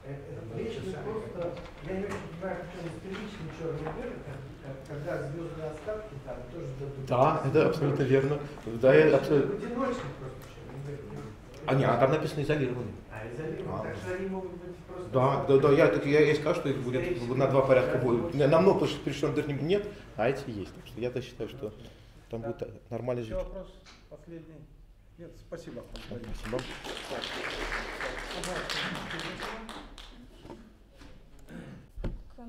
э, это речь не просто, я не очень понимаю, он первичный черный дыр, когда звездные остатки там тоже дадут. Да, это абсолютно верно. Да, я абсолютно. Одиночный просто черный дыр. А, не, а там написано изолированный. А изолирован, А. так что они могут быть просто... Да, да, да, я, так, я, я скажу, что их будет на два порядка будет. Намного, потому что перечисленных дыр не- нет, а эти есть. Так что я-то считаю, что там будет нормально жить. Еще вопрос последний. Нет, спасибо. Спасибо.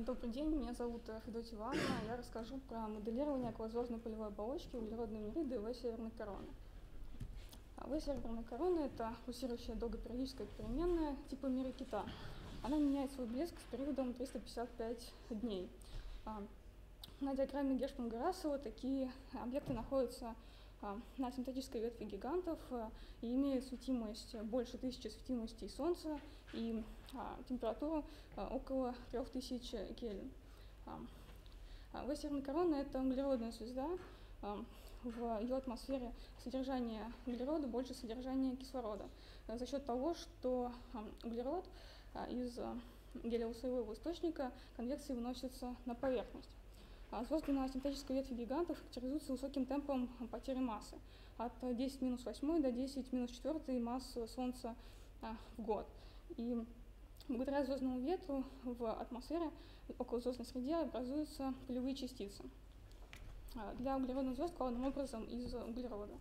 Добрый день, меня зовут Федотья Ивановна. Я расскажу про моделирование околозвездной полевой оболочки углеродной миры ДВ Северной Короны. А В Северной Короны — это пульсирующая долгопериодическая переменная типа мира кита. Она меняет свой блеск с периодом 355 дней. А, На диаграмме Гершман-Гарасова такие объекты находятся на синтетической ветви гигантов а, и имеют светимость больше тысячи светимостей Солнца и а, температуру а, около 3000 Кельвин. А, а, В Северной Короны это углеродная звезда. а, В ее атмосфере содержание углерода больше содержания кислорода а, за счет того, что а, углерод а, из а, гелиосоевого источника конвекции выносится на поверхность. А Звезды на синтетической ветви гигантов характеризуются высоким темпом потери массы от 10 минус 8 до 10 минус 4 массы Солнца а, в год. И благодаря звездному ветру в атмосфере около звездной среде образуются полевые частицы. А, Для углеродных звезд главным образом из углерода.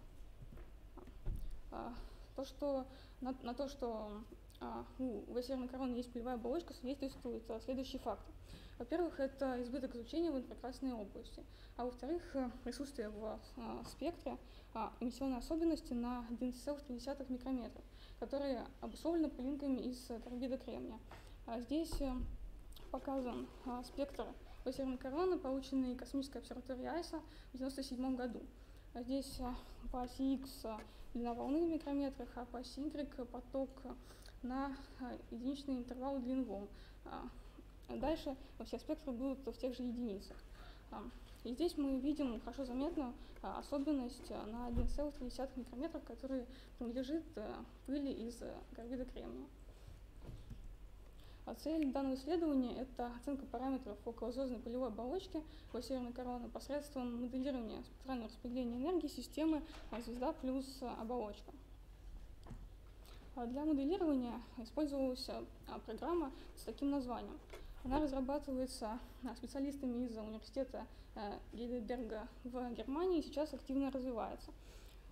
А, То, что, на, на то, что а, у в северной короны есть полевая оболочка, свидетельствует а, следующие факты. Во-первых, это избыток излучения в инфракрасной области, а во-вторых, э, присутствие в а, спектре а, эмиссионной особенности на 11,3 микрометров, которые обусловлены пылинками из э, карбида кремния. А Здесь э, показан а, спектр в северной короны, полученный космической обсерваторией Айса в 1997 году. А Здесь а, по оси X а, длина волны в микрометрах, а по оси Y поток а, на а, единичный интервал длин волн. А, Дальше все спектры будут в тех же единицах. А, И здесь мы видим хорошо заметную а, особенность а, на 1,3 микрометров, который принадлежит пыли из карбида кремния. Цель данного исследования – это оценка параметров околозвездной полевой оболочки во Северной короны посредством моделирования спектрального распределения энергии системы звезда плюс оболочка. Для моделирования использовалась программа с таким названием. Она разрабатывается а, специалистами из университета э, Гейдельберга в Германии и сейчас активно развивается.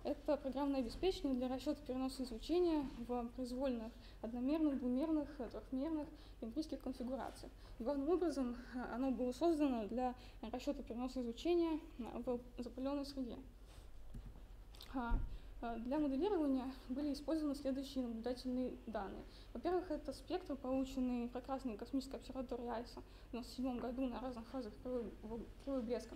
Это программное обеспечение для расчета переноса излучения в произвольных одномерных, двумерных, э, трехмерных геометрических конфигурациях. Главным образом э, оно было создано для расчета переноса излучения э, в запыленной среде. Э, Для моделирования были использованы следующие наблюдательные данные. Во-первых, это спектр, полученный прекрасной космической обсерваторией Айса в 1997 году на разных фазах кривой блеска.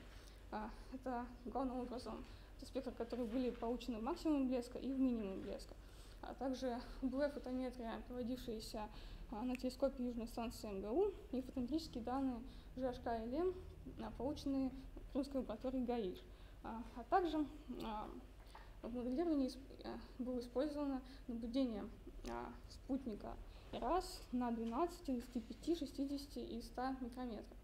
А, Это главным образом те спектры, которые были получены в максимум блеска и в минимум блеска. А также УВ-фотометрия, проводившаяся а, на телескопе Южной станции МГУ, и фотометрические данные GHK и а, полученные в Крымской лаборатории ГАИШ. А также в э, было использовано наблюдение а, спутника РАС на 12, 25, 60 и 100 микрометров.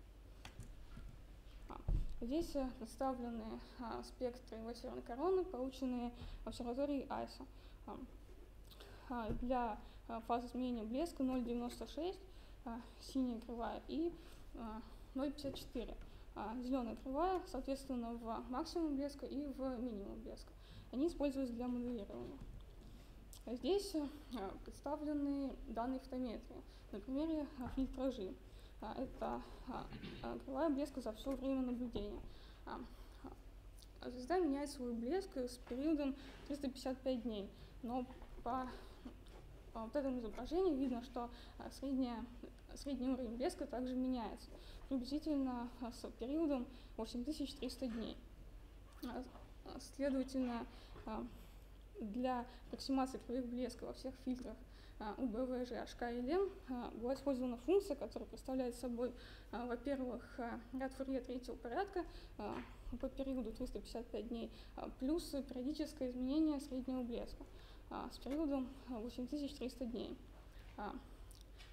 А, Здесь э, представлены а, спектры северной короны, полученные в обсерватории Айса. Для а, фаза изменения блеска 0,96, а, синяя кривая, и а, 0,54. А, зеленая кривая, соответственно, в максимум блеска и в минимум блеска. Они используются для моделирования. А Здесь а, представлены данные фотометрии на примере а, фильтра G. А, Это кривая блеска за все время наблюдения. Звезда меняет свой блеск с периодом 355 дней, но по вот этому изображению видно, что средняя, средний уровень блеска также меняется, приблизительно с периодом 8300 дней. А, а, Следовательно, а, для аппроксимации кривых блеска во всех фильтрах а, UBV, HK и LM а, была использована функция, которая представляет собой, а, во-первых, а, ряд Фурье третьего порядка а, по периоду 355 дней, а, плюс периодическое изменение среднего блеска а, с периодом а, 8300 дней. А,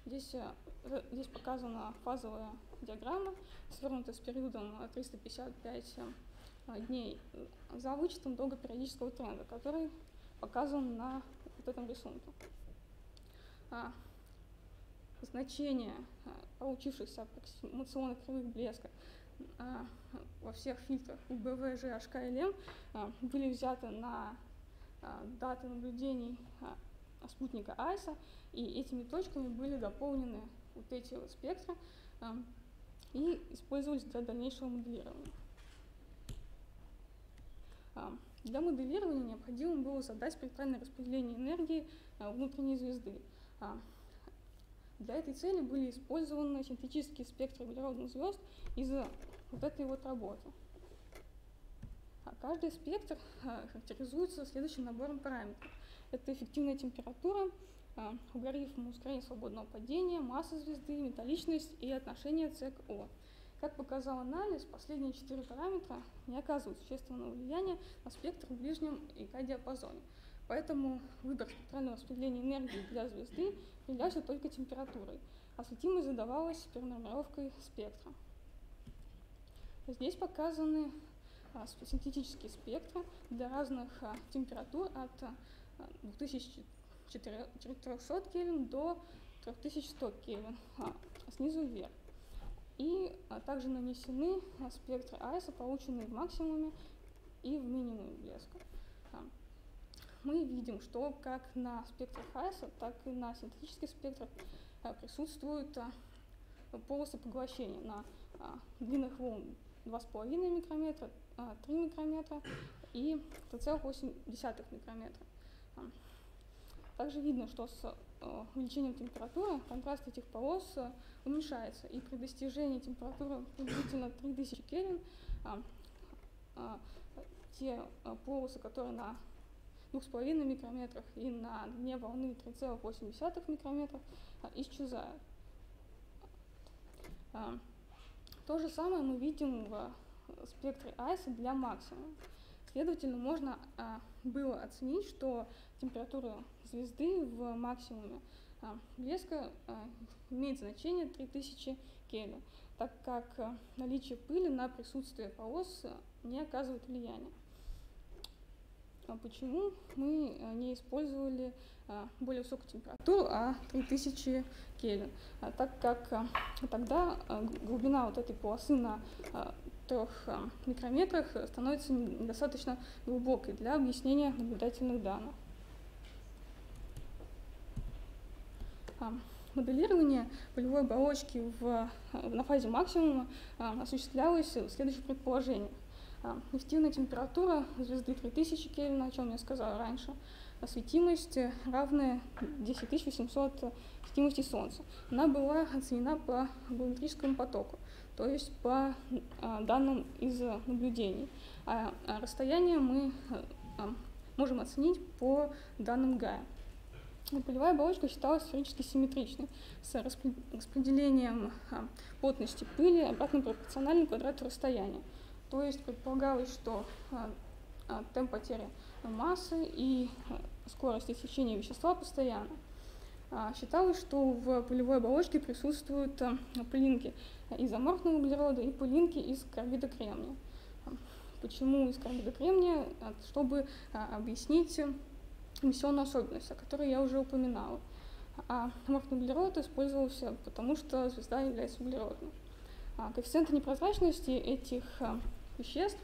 Здесь, а, э, здесь показана фазовая диаграмма, свернутая с периодом а, 355 а, дней э, за вычетом долгопериодического тренда, который показан на вот этом рисунке. А, Значения а, получившихся аппроксимационных кривых блеска во всех фильтрах UBV, GHK и LM а, были взяты на даты наблюдений спутника Айса, и этими точками были дополнены вот эти вот спектры и использовались для дальнейшего моделирования. А, Для моделирования необходимо было задать спектральное распределение энергии а, внутренней звезды. А, Для этой цели были использованы синтетические спектры углеродных звезд из вот этой вот работы. Каждый спектр характеризуется следующим набором параметров. Это эффективная температура, логарифм ускорения свободного падения, масса звезды, металличность и отношение С к О. Как показал анализ, последние четыре параметра не оказывают существенного влияния на спектр в ближнем и К-диапазоне. Поэтому выбор спектрального распределения энергии для звезды определялся только температурой, а светимость задавалась перенормировкой спектра. Здесь показаны а, синтетические спектры для разных а, температур от а, 2400 Кельвин до 3100 Кельвин, а, снизу вверх. И а, также нанесены спектры Айса, полученные в максимуме и в минимуме блеска. Мы видим, что как на спектрах Айса, так и на синтетических спектрах а, присутствуют а, полосы поглощения на длинных волн 2,5 микрометра, а, 3 микрометра и 3,8 микрометра. Также видно, что с э, увеличением температуры контраст этих полос э, уменьшается, и при достижении температуры приблизительно 3000 Кельвин а, а, те а, полосы, которые на 2,5 микрометрах и на дне волны 3,8 микрометров, исчезают. А, То же самое мы видим в спектре Айса для максимума. Следовательно, можно было оценить, что температура звезды в максимуме а, блеска а, имеет значение 3000 Кельвин, так как а, наличие пыли на присутствие полос не оказывает влияния. Почему мы не использовали более высокую температуру, а 3000 Кельвин? Так как тогда глубина вот этой полосы на трех а, микрометрах становится недостаточно глубокой для объяснения наблюдательных данных. А, Моделирование полевой оболочки в, а, на фазе максимума осуществлялось в следующих предположениях. А, Эффективная температура звезды 3000 Кельвин, о чем я сказала раньше. Светимость э, равная 10800 светимости Солнца. Она была оценена по балометрическому потоку, то есть по а, данным из наблюдений. А а расстояние мы а, можем оценить по данным Гая. Полевая оболочка считалась сферически симметричной, с распре- распределением плотности пыли обратно пропорциональным квадрату расстояния. То есть предполагалось, что темп потери массы и скорость истечения вещества постоянны. А, Считалось, что в пылевой оболочке присутствуют а, пылинки изоморфного углерода и пылинки из карбида кремния. Почему из карбида кремния? А, Чтобы объяснить эмиссионную особенность, о которой я уже упоминала. А аморфный углерод использовался потому, что звезда является углеродной. Коэффициенты непрозрачности этих веществ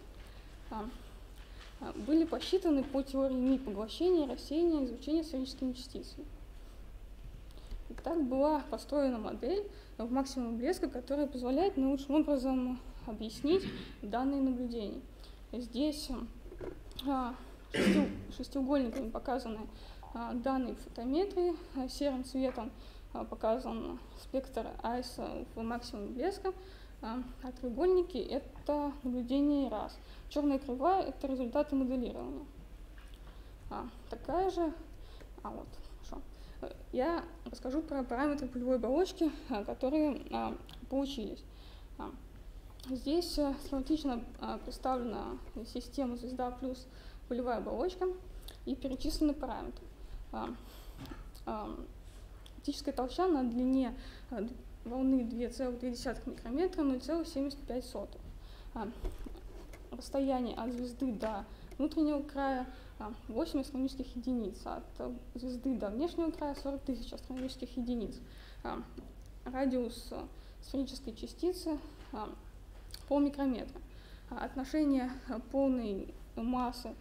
были посчитаны по теории МИ поглощения, рассеяния, излучения сферическими частицами. И так была построена модель в максимум блеска, которая позволяет наилучшим образом объяснить данные наблюдения. Здесь а, шестиу, шестиугольниками показаны а, данные фотометрии, а, серым цветом а, показан спектр айса в максимум блеска, а, а треугольники — это наблюдение раз. Черная кривая — это результаты моделирования. А, такая же, а вот. Я расскажу про параметры полевой оболочки, а, которые а, получились. А, здесь а, схематично представлена система звезда плюс полевая оболочка и перечислены параметры. А, а, оптическая толщина на длине волны 2,2 микрометра 0,75. А, расстояние от звезды до внутреннего края а, 8 астрономических единиц, от звезды до внешнего края 40 тысяч астрономических единиц. А, радиус а, сферической частицы а, полмикрометра. А, отношение а, полной массы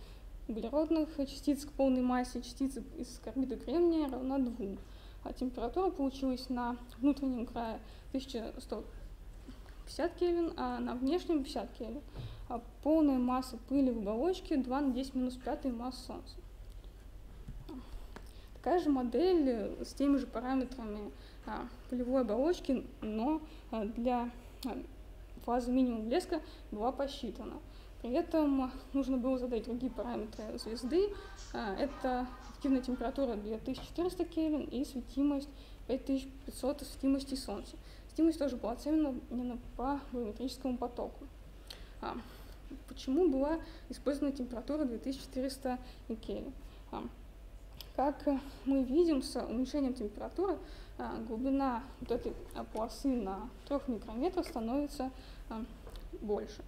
углеродных частиц к полной массе частиц из карбида кремния равна 2 а температура получилась на внутреннем крае 1150 Кельвин, а на внешнем 50 Кельвин. А полная масса пыли в оболочке 2 на 10 минус 5 масса Солнца. Такая же модель с теми же параметрами а, полевой оболочки, но а, для а, фазы минимум блеска была посчитана. При этом нужно было задать другие параметры звезды. Это активная температура 2400 Кельвин и светимость 5500 светимости Солнца. Светимость тоже была оценена именно по барометрическому потоку. А, почему была использована температура 2400 Кельвин? А, как мы видим, с уменьшением температуры а, глубина вот этой полосы на 3 микрометрах становится а, больше.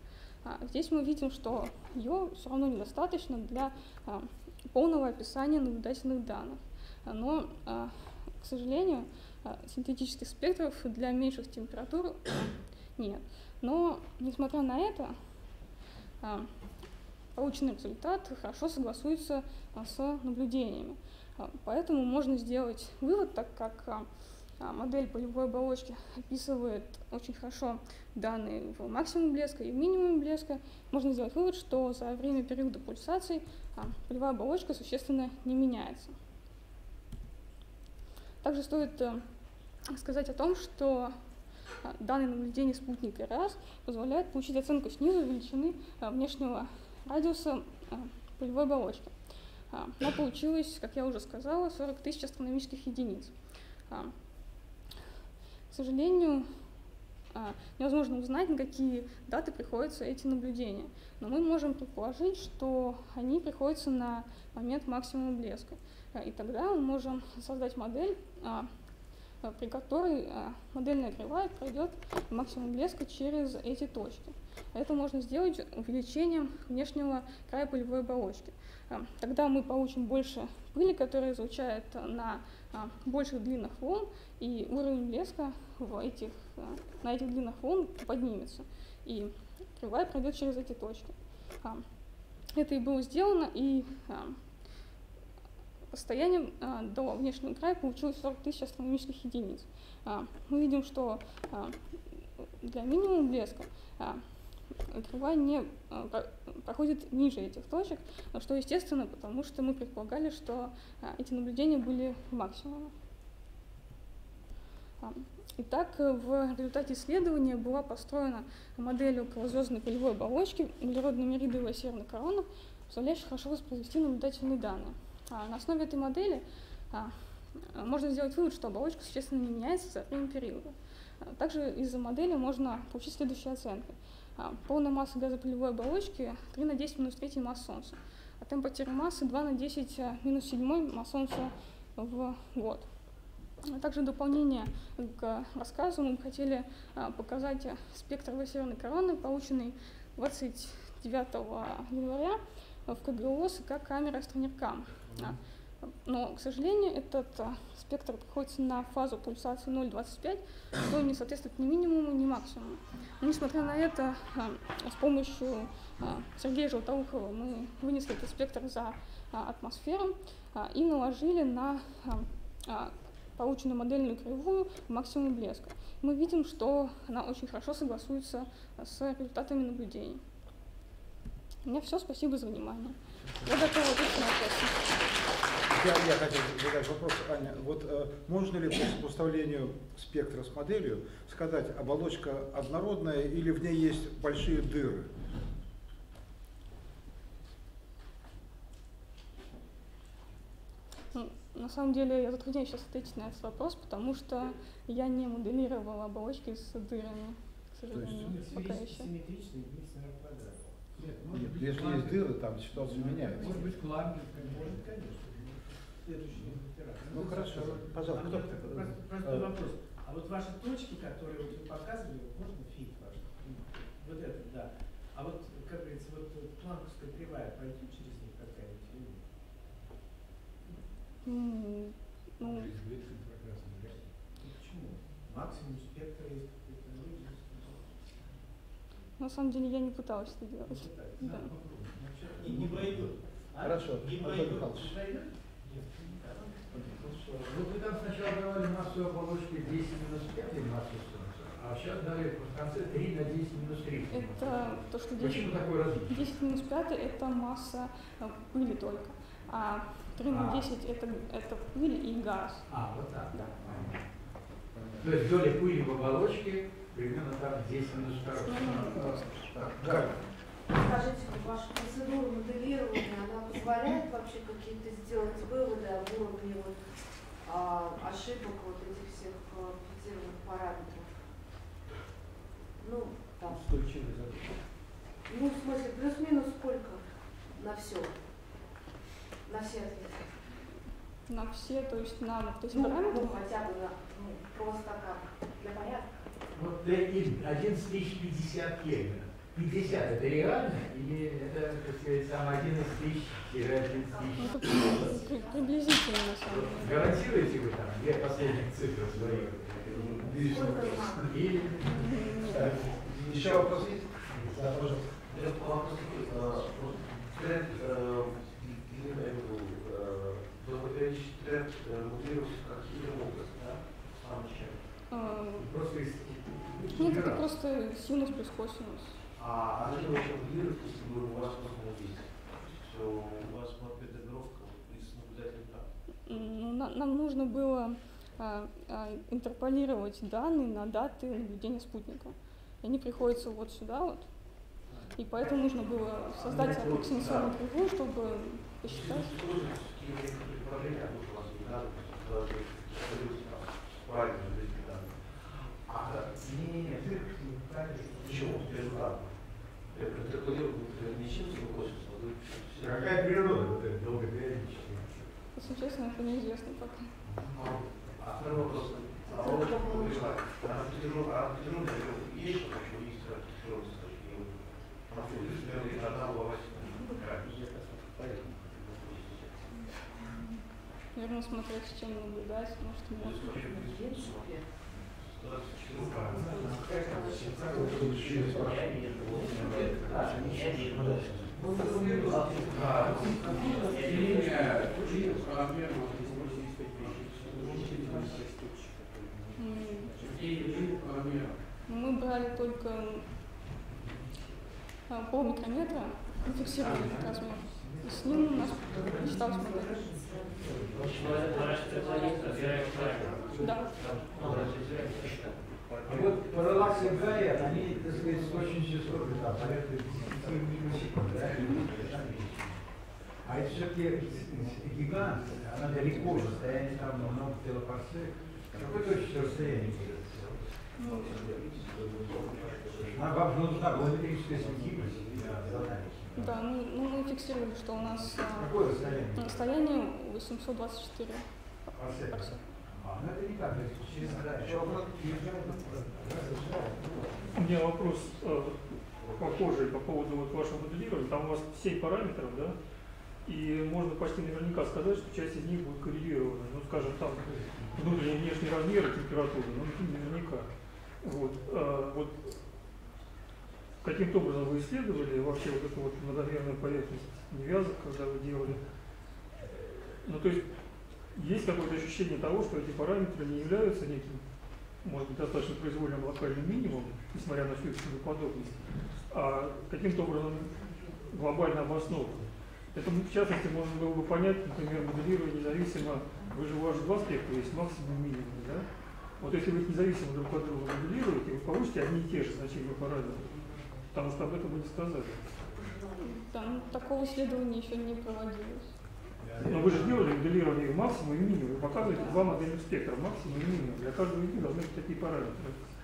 А, здесь мы видим, что ее все равно недостаточно для а, полного описания наблюдательных данных. Но, а, к сожалению, а, синтетических спектров для меньших температур нет. Но, несмотря на это, а, полученный результат хорошо согласуется с наблюдениями. Поэтому можно сделать вывод, так как модель полевой оболочки описывает очень хорошо данные в максимум блеска и в минимум блеска, можно сделать вывод, что за время периода пульсаций а, полевая оболочка существенно не меняется. Также стоит э, сказать о том, что а, данные наблюдения спутника РАС позволяют получить оценку снизу величины а, внешнего радиуса полевой оболочки. Она получилась, как я уже сказала, 40 тысяч астрономических единиц. К сожалению, невозможно узнать, на какие даты приходятся эти наблюдения но мы можем предположить, что они приходятся на момент максимума блеска. Э, и тогда мы можем создать модель, а, э, при которой а, модельная кривая пройдет максимум блеска через эти точки. Это можно сделать увеличением внешнего края полевой оболочки. Э, тогда мы получим больше пыли, которая излучает на больших длинных волн, и уровень блеска в этих, на этих длинных волн поднимется. И кривая пройдет через эти точки. Это и было сделано, и расстояние а, до внешнего края получилось 40 тысяч астрономических единиц. Мы видим, что для минимума блеска кривая не проходит ниже этих точек, что естественно, потому что мы предполагали, что эти наблюдения были максимумом. Итак, в результате исследования была построена модель околозвездной полевой оболочки углеродно-меридовая северная корона, позволяющая хорошо воспроизвести наблюдательные данные. А на основе этой модели а, можно сделать вывод, что оболочка существенно не меняется за время периода. А, также из-за модели можно получить следующие оценки. Полная масса газопылевой оболочки 3 на 10 минус 3 масс Солнца, а темп потери массы 2 на 10 минус 7 масс Солнца в год. Также дополнение к рассказу мы хотели показать спектр северной короны, полученный 29 января в КГОС как камера Астронеркам. Но, к сожалению, этот а, спектр приходится на фазу пульсации 0,25, что не соответствует ни минимуму, ни максимуму. Но, несмотря на это, а, с помощью а, Сергея Желтоухова мы вынесли этот спектр за атмосферу и наложили на полученную модельную кривую максимум блеска. Мы видим, что она очень хорошо согласуется с результатами наблюдений. У меня все, спасибо за внимание. Я готова ответить на вопросы. Я, я хотел задать вопрос, Аня. Вот э, можно ли по сопоставлению спектра с моделью сказать, оболочка однородная или в ней есть большие дыры? Ну, на самом деле я затрудняюсь сейчас ответить на этот вопрос, потому что я не моделировала оболочки с дырами, к сожалению, пока еще. Нет, Нет, если есть дыры, там ситуация меняется. Может быть, clumper, Может, конечно. Следующий оператор. Ну хорошо, пожалуйста. А, кто- просто- Простой э, вопрос. А вот ваши точки, которые вот вы показывали, вот можно фит ваш? Вот это, да. А вот, как говорится, вот э, планковская кривая, пойдет через них какая-нибудь или нет? М, Ну, Ну, почему? Максимум спектра ну, есть. На самом деле я не пыталась это делать. Да. И не пройдет. А? Хорошо, Не пройдет. Не пройдет? Вот вы там сначала давали массу оболочки 10 минус 5 массу Солнца, а сейчас дали в конце 3 на 10 минус 3. Это то, что 10, Почему такое различие? 10 минус 5 это масса э, пыли только, а 3 на А. 10 это, это пыль и газ. А, вот так. Да. То есть доля пыли в оболочке примерно там 10 минус Ну, 2. ну, то есть, Так, Галя. Скажите, ваша процедура моделирования, она позволяет вообще какие-то сделать выводы об уровне вот, а, ошибок вот этих всех а, фиксированных параметров? Ну, там, Устойчивый задача. ну, в смысле, плюс-минус сколько на все? На все ответы? на все, то есть на вот эти Ну, параметры. ну, хотя бы на, ну, просто как, для порядка. Вот Д1, 11 тысяч 50 Кельвина. 50 это реально или это, так сказать, сам 11 тысяч или 11 Ну, тысяч? при- приблизительно на самом деле. Гарантируете вы там две последних цифры своих? Или. Еще вопрос есть? Да, пожалуйста. Вопрос э, вот тренд, э, э, тренд э, моделировался как да, самом начале. Э, просто из Нет, это просто синус плюс косинус. А, зачем вообще моделировать, если вы, у вас просто есть? Все, у вас моделировка из наблюдателя так. М, ну, на- нам нужно было а, а, интерполировать данные на даты наблюдения спутника. И они приходятся вот сюда вот. И поэтому нужно было создать аппроксимационную кривую, чтобы посчитать. А, не-не-не, почему? Результат. Я интерполирую не синус, а а Какая природа вот этой долгопериодической? Если честно, это неизвестно пока. А второй вопрос. А вот что понимаете? А амплитудированная есть что-то еще есть амплитудированная с точки зрения? Амплитудированная должна была быть Наверное, смотреть, с чем наблюдать, может, можно. Мы брали только а, полмикрометра, мы фиксировали размер. И с ним у нас считалась модель. Да. А вот параллаксы Гая, они, так сказать, очень частотой, там, порядка 10 миллисекунд, да? А это все-таки гигант, она далеко, расстояние там много килопарсек. Какое точное расстояние? Ну, А вам нужна баллометрическая светимость для задания. Да, ну, ну, мы фиксировали, что у нас а, Какое расстояние? расстояние 824 Парсек. А, ну это не так, это через Еще вопрос. У меня вопрос э, похожий по поводу вот вашего моделирования. Там у вас 7 параметров, да? И можно почти наверняка сказать, что часть из них будет коррелирована. Ну, скажем, там внутренний и внешний размер и температура, ну, наверняка. Вот, а, вот каким-то образом вы исследовали вообще вот эту вот многомерную поверхность невязок, когда вы делали? Ну, то есть, есть какое-то ощущение того, что эти параметры не являются неким, может быть, достаточно произвольным локальным минимумом, несмотря на всю их подобность, а каким-то образом глобально обоснованы. Это, в частности, можно было бы понять, например, моделирование независимо, вы же у вас два спектра есть, максимум и минимум, да? Вот если вы их независимо друг от друга моделируете, вы получите одни и те же значения параметров, потому что об этом вы не сказали. Там такого исследования еще не проводилось. Но вы же делали моделирование максимум и минимум, вы показываете два модельных спектра, максимум и минимум. Для каждого из них должны быть такие параметры.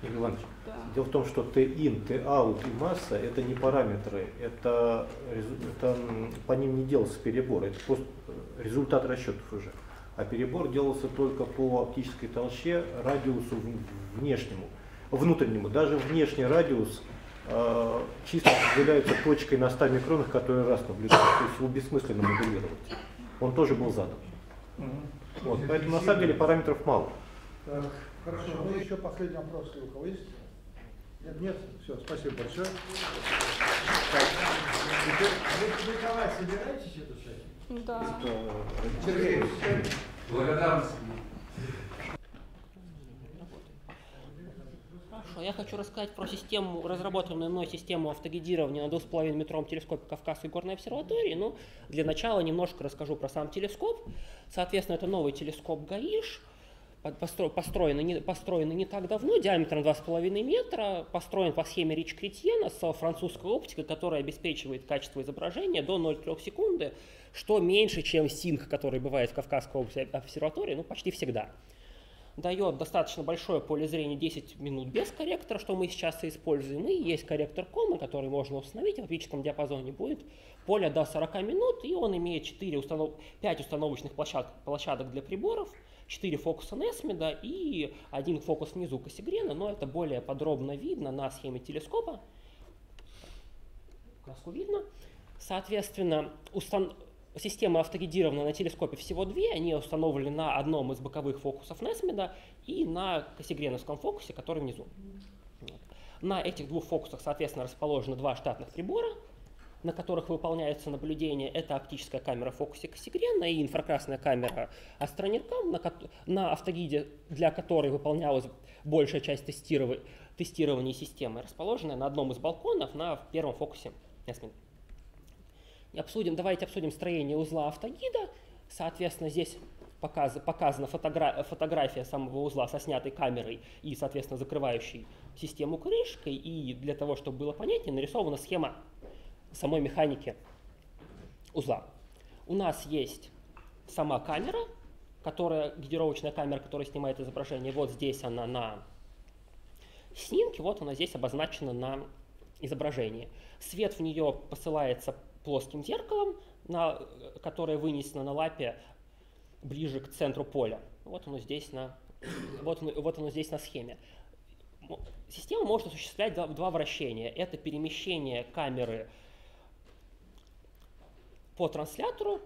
Игорь Иванович, Да. дело в том, что Т-ин, Т-аут и масса – это не параметры, это, это по ним не делался перебор, это просто результат расчетов уже. А перебор делался только по оптической толще, радиусу внешнему, внутреннему. Даже внешний радиус э, чисто определяется точкой на 100 микронах, который раз наблюдается. То есть его бессмысленно моделировать. Он тоже был задан. Вот, поэтому на самом деле параметров мало. Так, хорошо, ну еще последний вопрос, если у кого есть? Нет, нет, все, спасибо большое. Так, теперь Вы публиковать собираетесь эту статью? Да. Сергей, Благодарность. Хорошо, я хочу рассказать про систему, разработанную мной систему автогидирования на 2,5 метровом телескопе Кавказской горной обсерватории. Ну, для начала немножко расскажу про сам телескоп. Соответственно, это новый телескоп ГАИШ, построенный не, построенный не так давно, диаметром 2,5 метра, построен по схеме Рич Кретьена с французской оптикой, которая обеспечивает качество изображения до 0,3 секунды, что меньше, чем синх, который бывает в Кавказской обсе- обсерватории, ну, почти всегда дает достаточно большое поле зрения 10 минут без корректора, что мы сейчас и используем. И есть корректор кома, который можно установить в оптическом диапазоне. Будет поле до 40 минут, и он имеет 4 установ... 5 установочных площадок, площадок для приборов, 4 фокуса Несмеда и один фокус внизу Кассигрена, но это более подробно видно на схеме телескопа. Краску видно. Соответственно, устан... Система автогидирована на телескопе всего две, они установлены на одном из боковых фокусов Несмеда и на Кассигреновском фокусе, который внизу. На этих двух фокусах, соответственно, расположены два штатных прибора, на которых выполняется наблюдение. Это оптическая камера фокусе Кассигрена и инфракрасная камера Астрониркам, на, на автогиде, для которой выполнялась большая часть тестирова- тестирования системы, расположенная на одном из балконов на первом фокусе Несмеда. Обсудим, давайте обсудим строение узла автогида. Соответственно, здесь показ- показана фотогра- фотография самого узла со снятой камерой и, соответственно, закрывающей систему крышкой. И для того, чтобы было понятнее, нарисована схема самой механики узла. У нас есть сама камера, которая, гидировочная камера, которая снимает изображение. Вот здесь она на снимке, вот она здесь обозначена на изображении. Свет в нее посылается плоским зеркалом, на, которое вынесено на лапе ближе к центру поля. Вот оно здесь на, вот оно, вот оно здесь на схеме. Система может осуществлять два, два вращения. Это перемещение камеры по транслятору.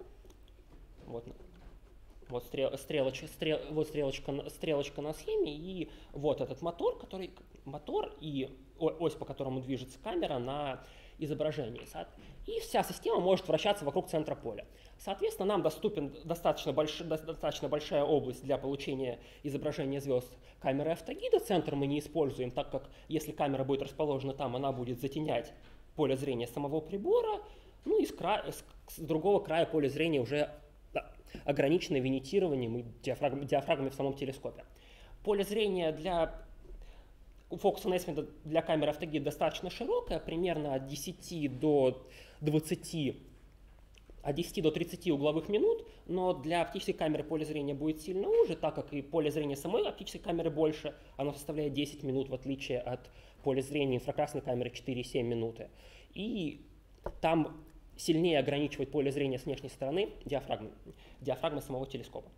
Вот, вот, стрел- стрелоч- стрел- вот стрелочка, стрелочка на схеме и вот этот мотор, который мотор и ось, по которому движется камера на изображении. Со- И вся система может вращаться вокруг центра поля. Соответственно, нам доступен достаточно, больш- до- достаточно большая область для получения изображения звезд камеры автогида. Центр мы не используем, так как если камера будет расположена там, она будет затенять поле зрения самого прибора. Ну и с, кра- с- другого края поля зрения уже ограничено винитированием и диафрагм- диафрагмами в самом телескопе. Поле зрения для фокуса Несмита для камеры автогид достаточно широкая, примерно от 10 до 20, от 10 до 30 угловых минут, но для оптической камеры поле зрения будет сильно уже, так как и поле зрения самой оптической камеры больше, оно составляет 10 минут, в отличие от поля зрения инфракрасной камеры 4,7 минуты. И там сильнее ограничивает поле зрения с внешней стороны диафрагмы, диафрагмы самого телескопа.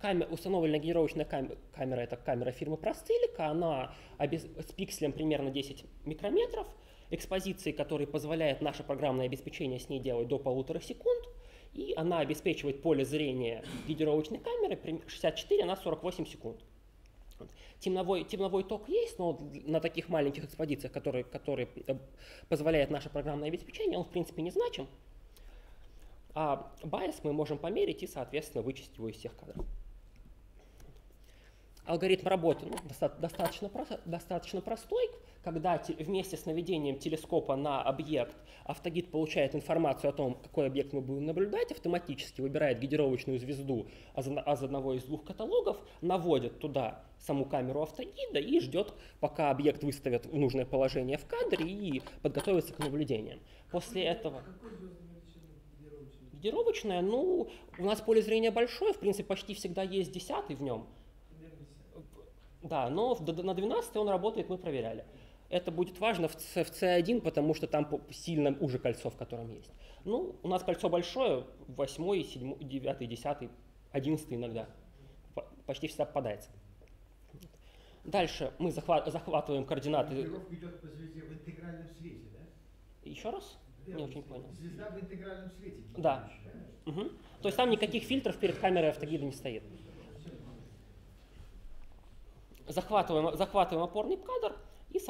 Камера, установленная генеровочная кам- камера, это камера фирмы Простелика, она с пикселем примерно 10 микрометров, экспозиции, которая позволяет наше программное обеспечение с ней делать до полутора секунд, и она обеспечивает поле зрения гидировочной камеры 64 на 48 секунд. Темновой, темновой ток есть, но на таких маленьких экспозициях, которые, которые э, позволяет наше программное обеспечение, он в принципе не значим. А байс мы можем померить и, соответственно, вычесть его из всех кадров. Алгоритм работы ну, достаточно, достаточно простой. Когда вместе с наведением телескопа на объект автогид получает информацию о том, какой объект мы будем наблюдать, автоматически выбирает гидировочную звезду из одного из двух каталогов, наводит туда саму камеру автогида и ждет, пока объект выставит в нужное положение в кадре и подготовится к наблюдениям. После этого... Гидировочная, ну, у нас поле зрения большое, в принципе, почти всегда есть десятый в нем. Да, но на 12 он работает, мы проверяли. Это будет важно в C1, потому что там сильно уже кольцо, в котором есть. Ну, у нас кольцо большое, 8, 7, 9, 10, 11 иногда. Почти всегда попадается. Дальше мы захват, захватываем координаты. идет по звезде в интегральном свете, да? Еще раз? Не очень понял. Звезда в интегральном свете. Да. Угу. То есть там никаких фильтров перед камерой автогида не стоит. Захватываем, захватываем опорный кадр и,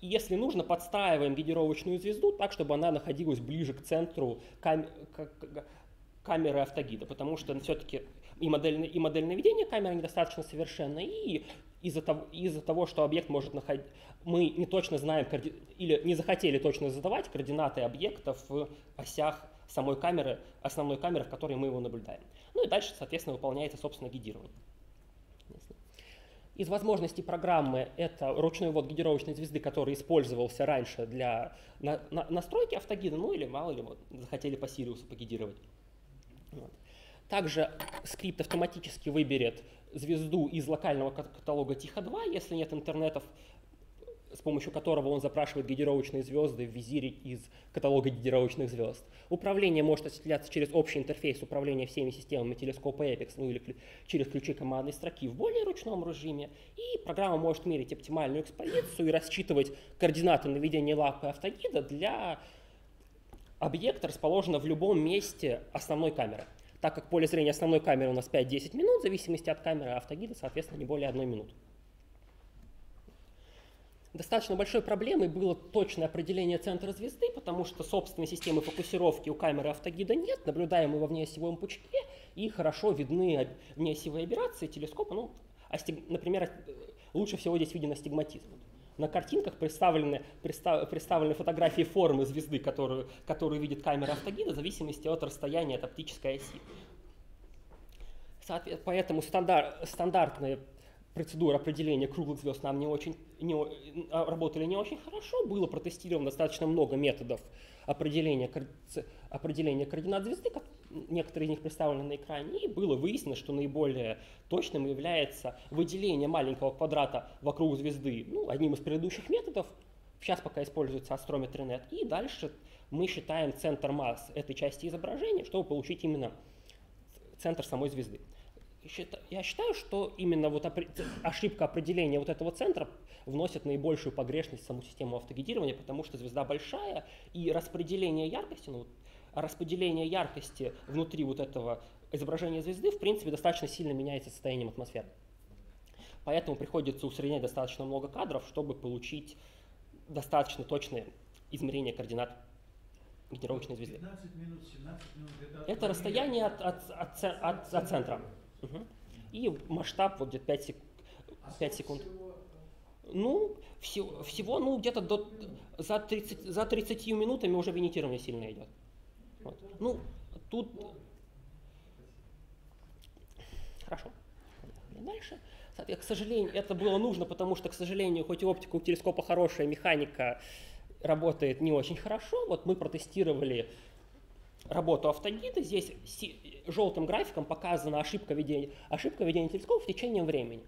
если нужно, подстраиваем гидировочную звезду так, чтобы она находилась ближе к центру кам камеры автогида, потому что все-таки и модельное, и модельное наведение камеры недостаточно совершенно, и из-за того, из того, что объект может находить, мы не точно знаем или не захотели точно задавать координаты объектов в осях самой камеры, основной камеры, в которой мы его наблюдаем. Ну и дальше, соответственно, выполняется, собственно, гидирование. Из возможностей программы это ручной ввод гидировочной звезды, который использовался раньше для на, на, настройки автогида, ну или мало ли вот, захотели по Сириусу погидировать. Вот. Также скрипт автоматически выберет звезду из локального каталога Тихо-2, если нет интернетов, с помощью которого он запрашивает гидировочные звезды в визире из каталога гидировочных звезд. Управление может осуществляться через общий интерфейс управления всеми системами телескопа Apex, ну или через ключи командной строки в более ручном режиме. И программа может мерить оптимальную экспозицию и рассчитывать координаты наведения лапы автогида для объекта, расположенного в любом месте основной камеры так как поле зрения основной камеры у нас 5-10 минут, в зависимости от камеры, а автогида, соответственно, не более одной минуты. Достаточно большой проблемой было точное определение центра звезды, потому что собственной системы фокусировки у камеры автогида нет, наблюдаемой во внеосевом пучке, и хорошо видны внеосевые операции телескопа. Ну, астиг... Например, лучше всего здесь виден астигматизм. На картинках представлены, представ, представлены фотографии формы звезды, которую, которую видит камера автогида, в зависимости от расстояния от оптической оси. Соответ, поэтому стандар, стандартные процедуры определения круглых звезд нам не очень, не, а, работали не очень хорошо. Было протестировано достаточно много методов определения, определения координат звезды, некоторые из них представлены на экране, и было выяснено, что наиболее точным является выделение маленького квадрата вокруг звезды, ну, одним из предыдущих методов, сейчас пока используется астрометр нет, и дальше мы считаем центр масс этой части изображения, чтобы получить именно центр самой звезды. Я считаю, что именно вот ошибка определения вот этого центра вносит наибольшую погрешность в саму систему автогидирования, потому что звезда большая, и распределение яркости, ну, распределение яркости внутри вот этого изображения звезды, в принципе, достаточно сильно меняется состоянием атмосферы. Поэтому приходится усреднять достаточно много кадров, чтобы получить достаточно точное измерение координат генеровочной звезды. 15 минут, 17 минут, это, это расстояние от, от, от, от, от центра. Угу. И масштаб вот где-то 5, сек... 5 секунд. Ну, всего, всего ну, где-то до, за, 30, за 30 минутами уже винитирование сильно идет. Вот. Ну, тут... Хорошо. Дальше. К сожалению, это было нужно, потому что, к сожалению, хоть и оптика у телескопа хорошая, механика работает не очень хорошо. Вот мы протестировали работу автогида. Здесь желтым графиком показана ошибка ведения, ошибка ведения телескопа в течение времени.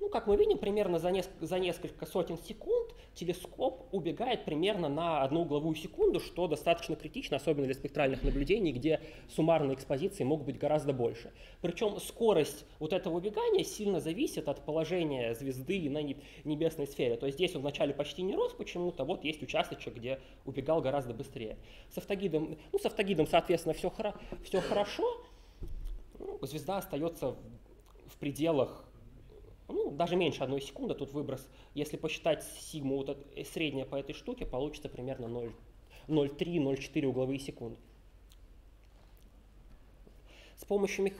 Ну, как мы видим, примерно за, неск- за несколько сотен секунд телескоп убегает примерно на одну угловую секунду, что достаточно критично, особенно для спектральных наблюдений, где суммарные экспозиции могут быть гораздо больше. Причем скорость вот этого убегания сильно зависит от положения звезды на неб- небесной сфере. То есть здесь он вначале почти не рос почему-то, вот есть участочек, где убегал гораздо быстрее. С автогидом, ну, с автогидом, соответственно, все, хоро- все хорошо, ну, звезда остается в пределах ну, даже меньше одной секунды, тут выброс, если посчитать сигму вот эт- э, средняя по этой штуке, получится примерно 0 0,3-0,4 угловые секунды. С помощью, мех...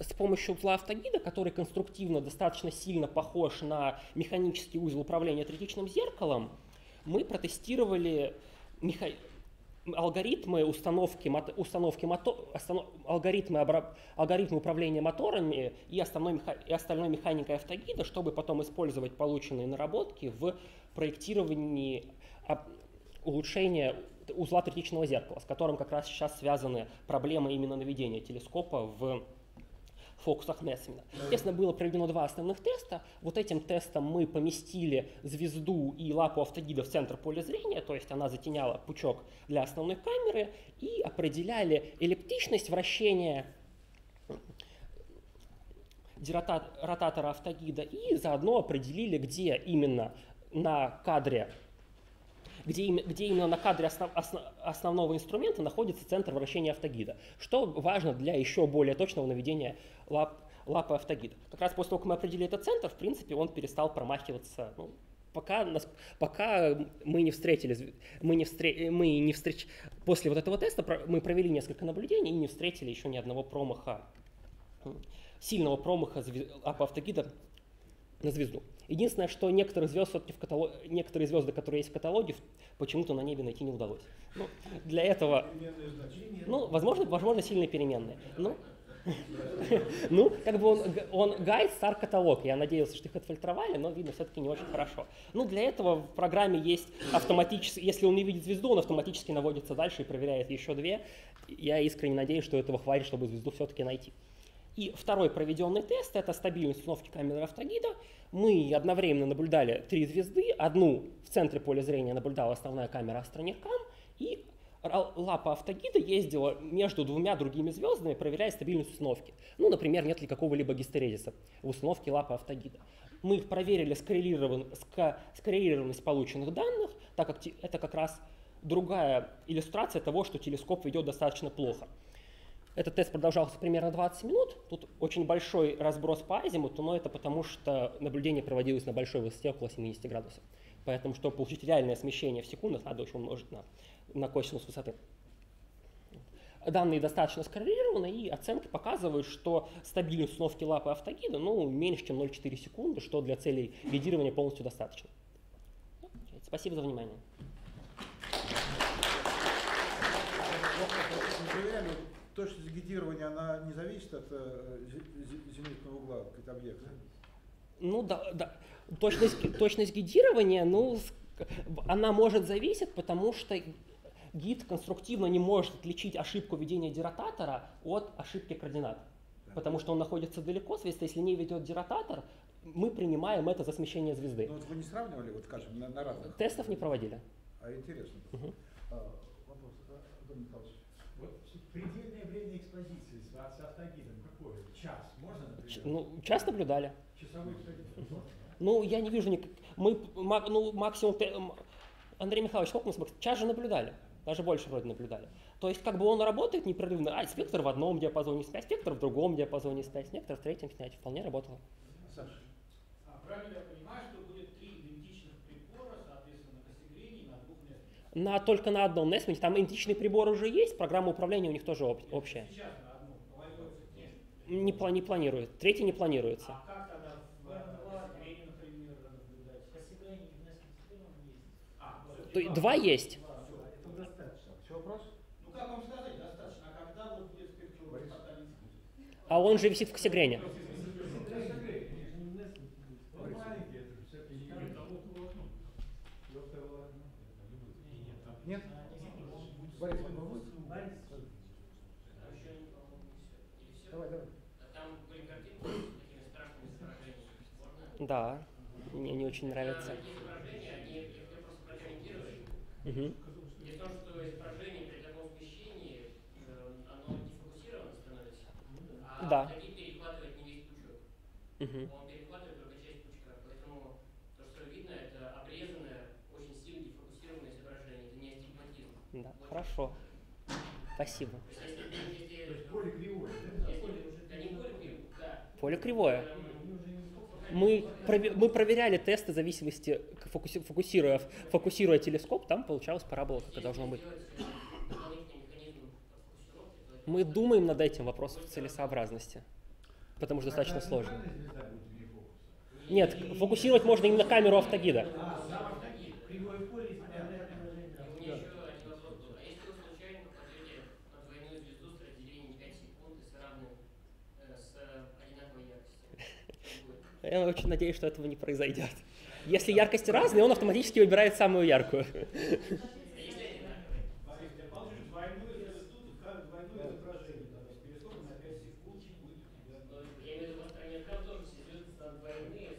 с помощью узла автогида, который конструктивно достаточно сильно похож на механический узел управления третичным зеркалом, мы протестировали меха- алгоритмы установки, установки мото- останов- алгоритмы, обра- алгоритмы управления моторами и, основной и остальной механикой автогида, чтобы потом использовать полученные наработки в проектировании об- улучшения узла третичного зеркала, с которым как раз сейчас связаны проблемы именно наведения телескопа в фокусах Несмина. Естественно, было проведено два основных теста. Вот этим тестом мы поместили звезду и лапу автогида в центр поля зрения, то есть она затеняла пучок для основной камеры, и определяли эллиптичность вращения ротатора автогида, и заодно определили, где именно на кадре где, име- где именно на кадре основ- осно- основного инструмента находится центр вращения автогида, что важно для еще более точного наведения лап, лапы автогида. Как раз после того, как мы определили этот центр, в принципе, он перестал промахиваться. ну, пока, нас, пока мы не встретили, зв- мы не, встре, мы не встреч, после вот этого теста мы провели несколько наблюдений и не встретили еще ни одного промаха, сильного промаха лапы автогида на звезду. Единственное, что некоторые звезды, все-таки в каталог... некоторые звезды, которые есть в каталоге, почему-то на небе найти не удалось. Ну, для этого, ну, возможно, возможно, сильные переменные. Ну, ну, как бы он, он гайд стар каталог. Я надеялся, что их отфильтровали, но видно все-таки не очень хорошо. Ну, для этого в программе есть автоматически, если он не видит звезду, он автоматически наводится дальше и проверяет еще две. Я искренне надеюсь, что этого хватит, чтобы звезду все-таки найти. И второй проведенный тест – это стабильность установки камеры автогида. Мы одновременно наблюдали три звезды. Одну в центре поля зрения наблюдала основная камера астрониркам, и лапа автогида ездила между двумя другими звездами, проверяя стабильность установки. Ну, например, нет ли какого-либо гистерезиса в установке лапы автогида. Мы проверили скоррелирован- ска- скоррелированность полученных данных, так как это как раз другая иллюстрация того, что телескоп ведет достаточно плохо. Этот тест продолжался примерно 20 минут. Тут очень большой разброс по азимуту, но это потому, что наблюдение проводилось на большой высоте, около 70 градусов. Поэтому, чтобы получить реальное смещение в секундах, надо еще умножить на, на косинус высоты. Данные достаточно скоррелированы, и оценки показывают, что стабильность установки лапы автогида ну, меньше, чем 0,4 секунды, что для целей гидирования полностью достаточно. Спасибо за внимание. Мы проверяли, точность гидирования, она не зависит от э, зе- зе- зенитного угла какого-то объекта. Ну да, да. Точность, точность гидирования, ну, она может зависеть, потому что гид конструктивно не может отличить ошибку ведения диротатора от ошибки координат. Потому что он находится далеко, соответственно, если не ведет диротатор, мы принимаем это за смещение звезды. Ну вот вы не сравнивали, вот скажем, на, на разных? Тестов не проводили. А интересно. Мгм. А, вопрос, а, Антон Михайлович. Предельное время экспозиции с, с автогидом какое? Час? Можно, например? Ну, час наблюдали. Часовой экспозиции можно? Ну, я не вижу никак... Мы, ну, максимум... Андрей Михайлович, сколько мы с Макс- Час же наблюдали. Даже больше вроде наблюдали. То есть, как бы он работает непрерывно. А, спектр в одном диапазоне снять, спектр в другом диапазоне снять, спектр в третьем снять. Вполне работало. Саша. А правильно я понимаю, что будет три идентичных прибора, соответственно, на косигрене и на двух местах? На, только на одном Несмите. Там идентичный прибор уже есть, программа управления у них тоже об- общая. Сейчас на одном. Не, пла- не планирует. Третий не планируется. А как тогда в э. А, То есть два есть. Ну а когда вот будет спектр фотонизма? А он же висит в Ксигрене. Он маленький, это же все-таки не Нет? Борис, вы будете? Давай, давай. Там были картинки с такими страшными изображениями. Да, мне не очень нравится. Есть изображения, они их просто прокомментировали. Мгм. Дело в том, что изображение при таком Да. перехватывает не весь пучок. Мгм. Он перехватывает только часть пучка. Поэтому то, что видно, это обрезанное, очень сильно дефокусированное изображение. Это не астигматизм. Да, хорошо. Спасибо. То есть, если, если, То есть поле кривое, да? если, да не поле кривое, да. Поле кривое. Мы, мы проверяли тесты зависимости, фокуси- фокусируя, фокусируя телескоп, там получалась парабола, как и должно быть. Мы думаем над этим вопросом целесообразности, потому что достаточно сложно. Нет, фокусировать можно именно камеру автогида. А, сам автогид. Кривое поле исправляет И у меня еще один вопрос был. А если вы случайно попадете на двойную звезду с разделением 5 секунд и с равным, э, с э, одинаковой яркостью? что будет? Я очень надеюсь, что этого не произойдет. Если яркости разные, он автоматически выбирает самую яркую. Если одинаковые? Смотрите, ты получишь двойную звезду, как двойное изображение, там, с перископом на 5 секунд будет у тебя. Я имею в виду, у вас про нет тоже все звезды станут двойные.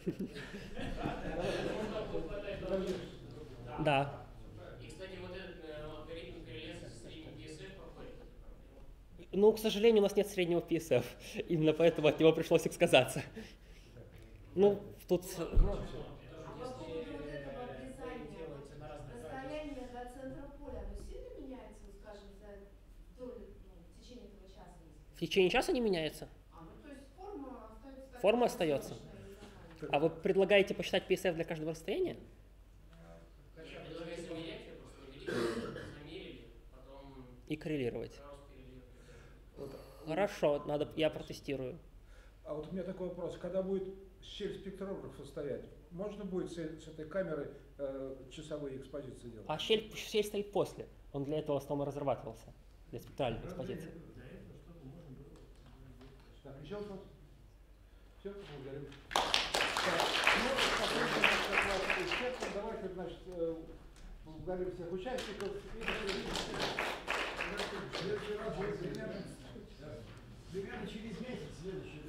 Можно будет хватать двойных. Да. Ну, к сожалению, у нас нет среднего PSF. Именно поэтому от него пришлось отказаться. Ну, тут... По поводу вот этого обрезания, вот расстояние до центра поля, оно сильно меняется, вот, скажем, за долю, в течение этого часа? если- В течение часа не меняется. А, ну то есть форма остается. А вы предлагаете посчитать PSF для каждого расстояния? И коррелировать. Хорошо, надо, я протестирую. А вот у меня такой вопрос. Когда будет щель спектрографа стоять, можно будет с, с этой камеры э, часовые экспозиции делать? А щель, щель стоит после. Он для этого в основном разрабатывался. Для спектральных экспозиций. Так, еще вопрос? Все, благодарю. Так, ну. Давайте, значит, э, благодарим всех участников. И примерно через месяц следующий.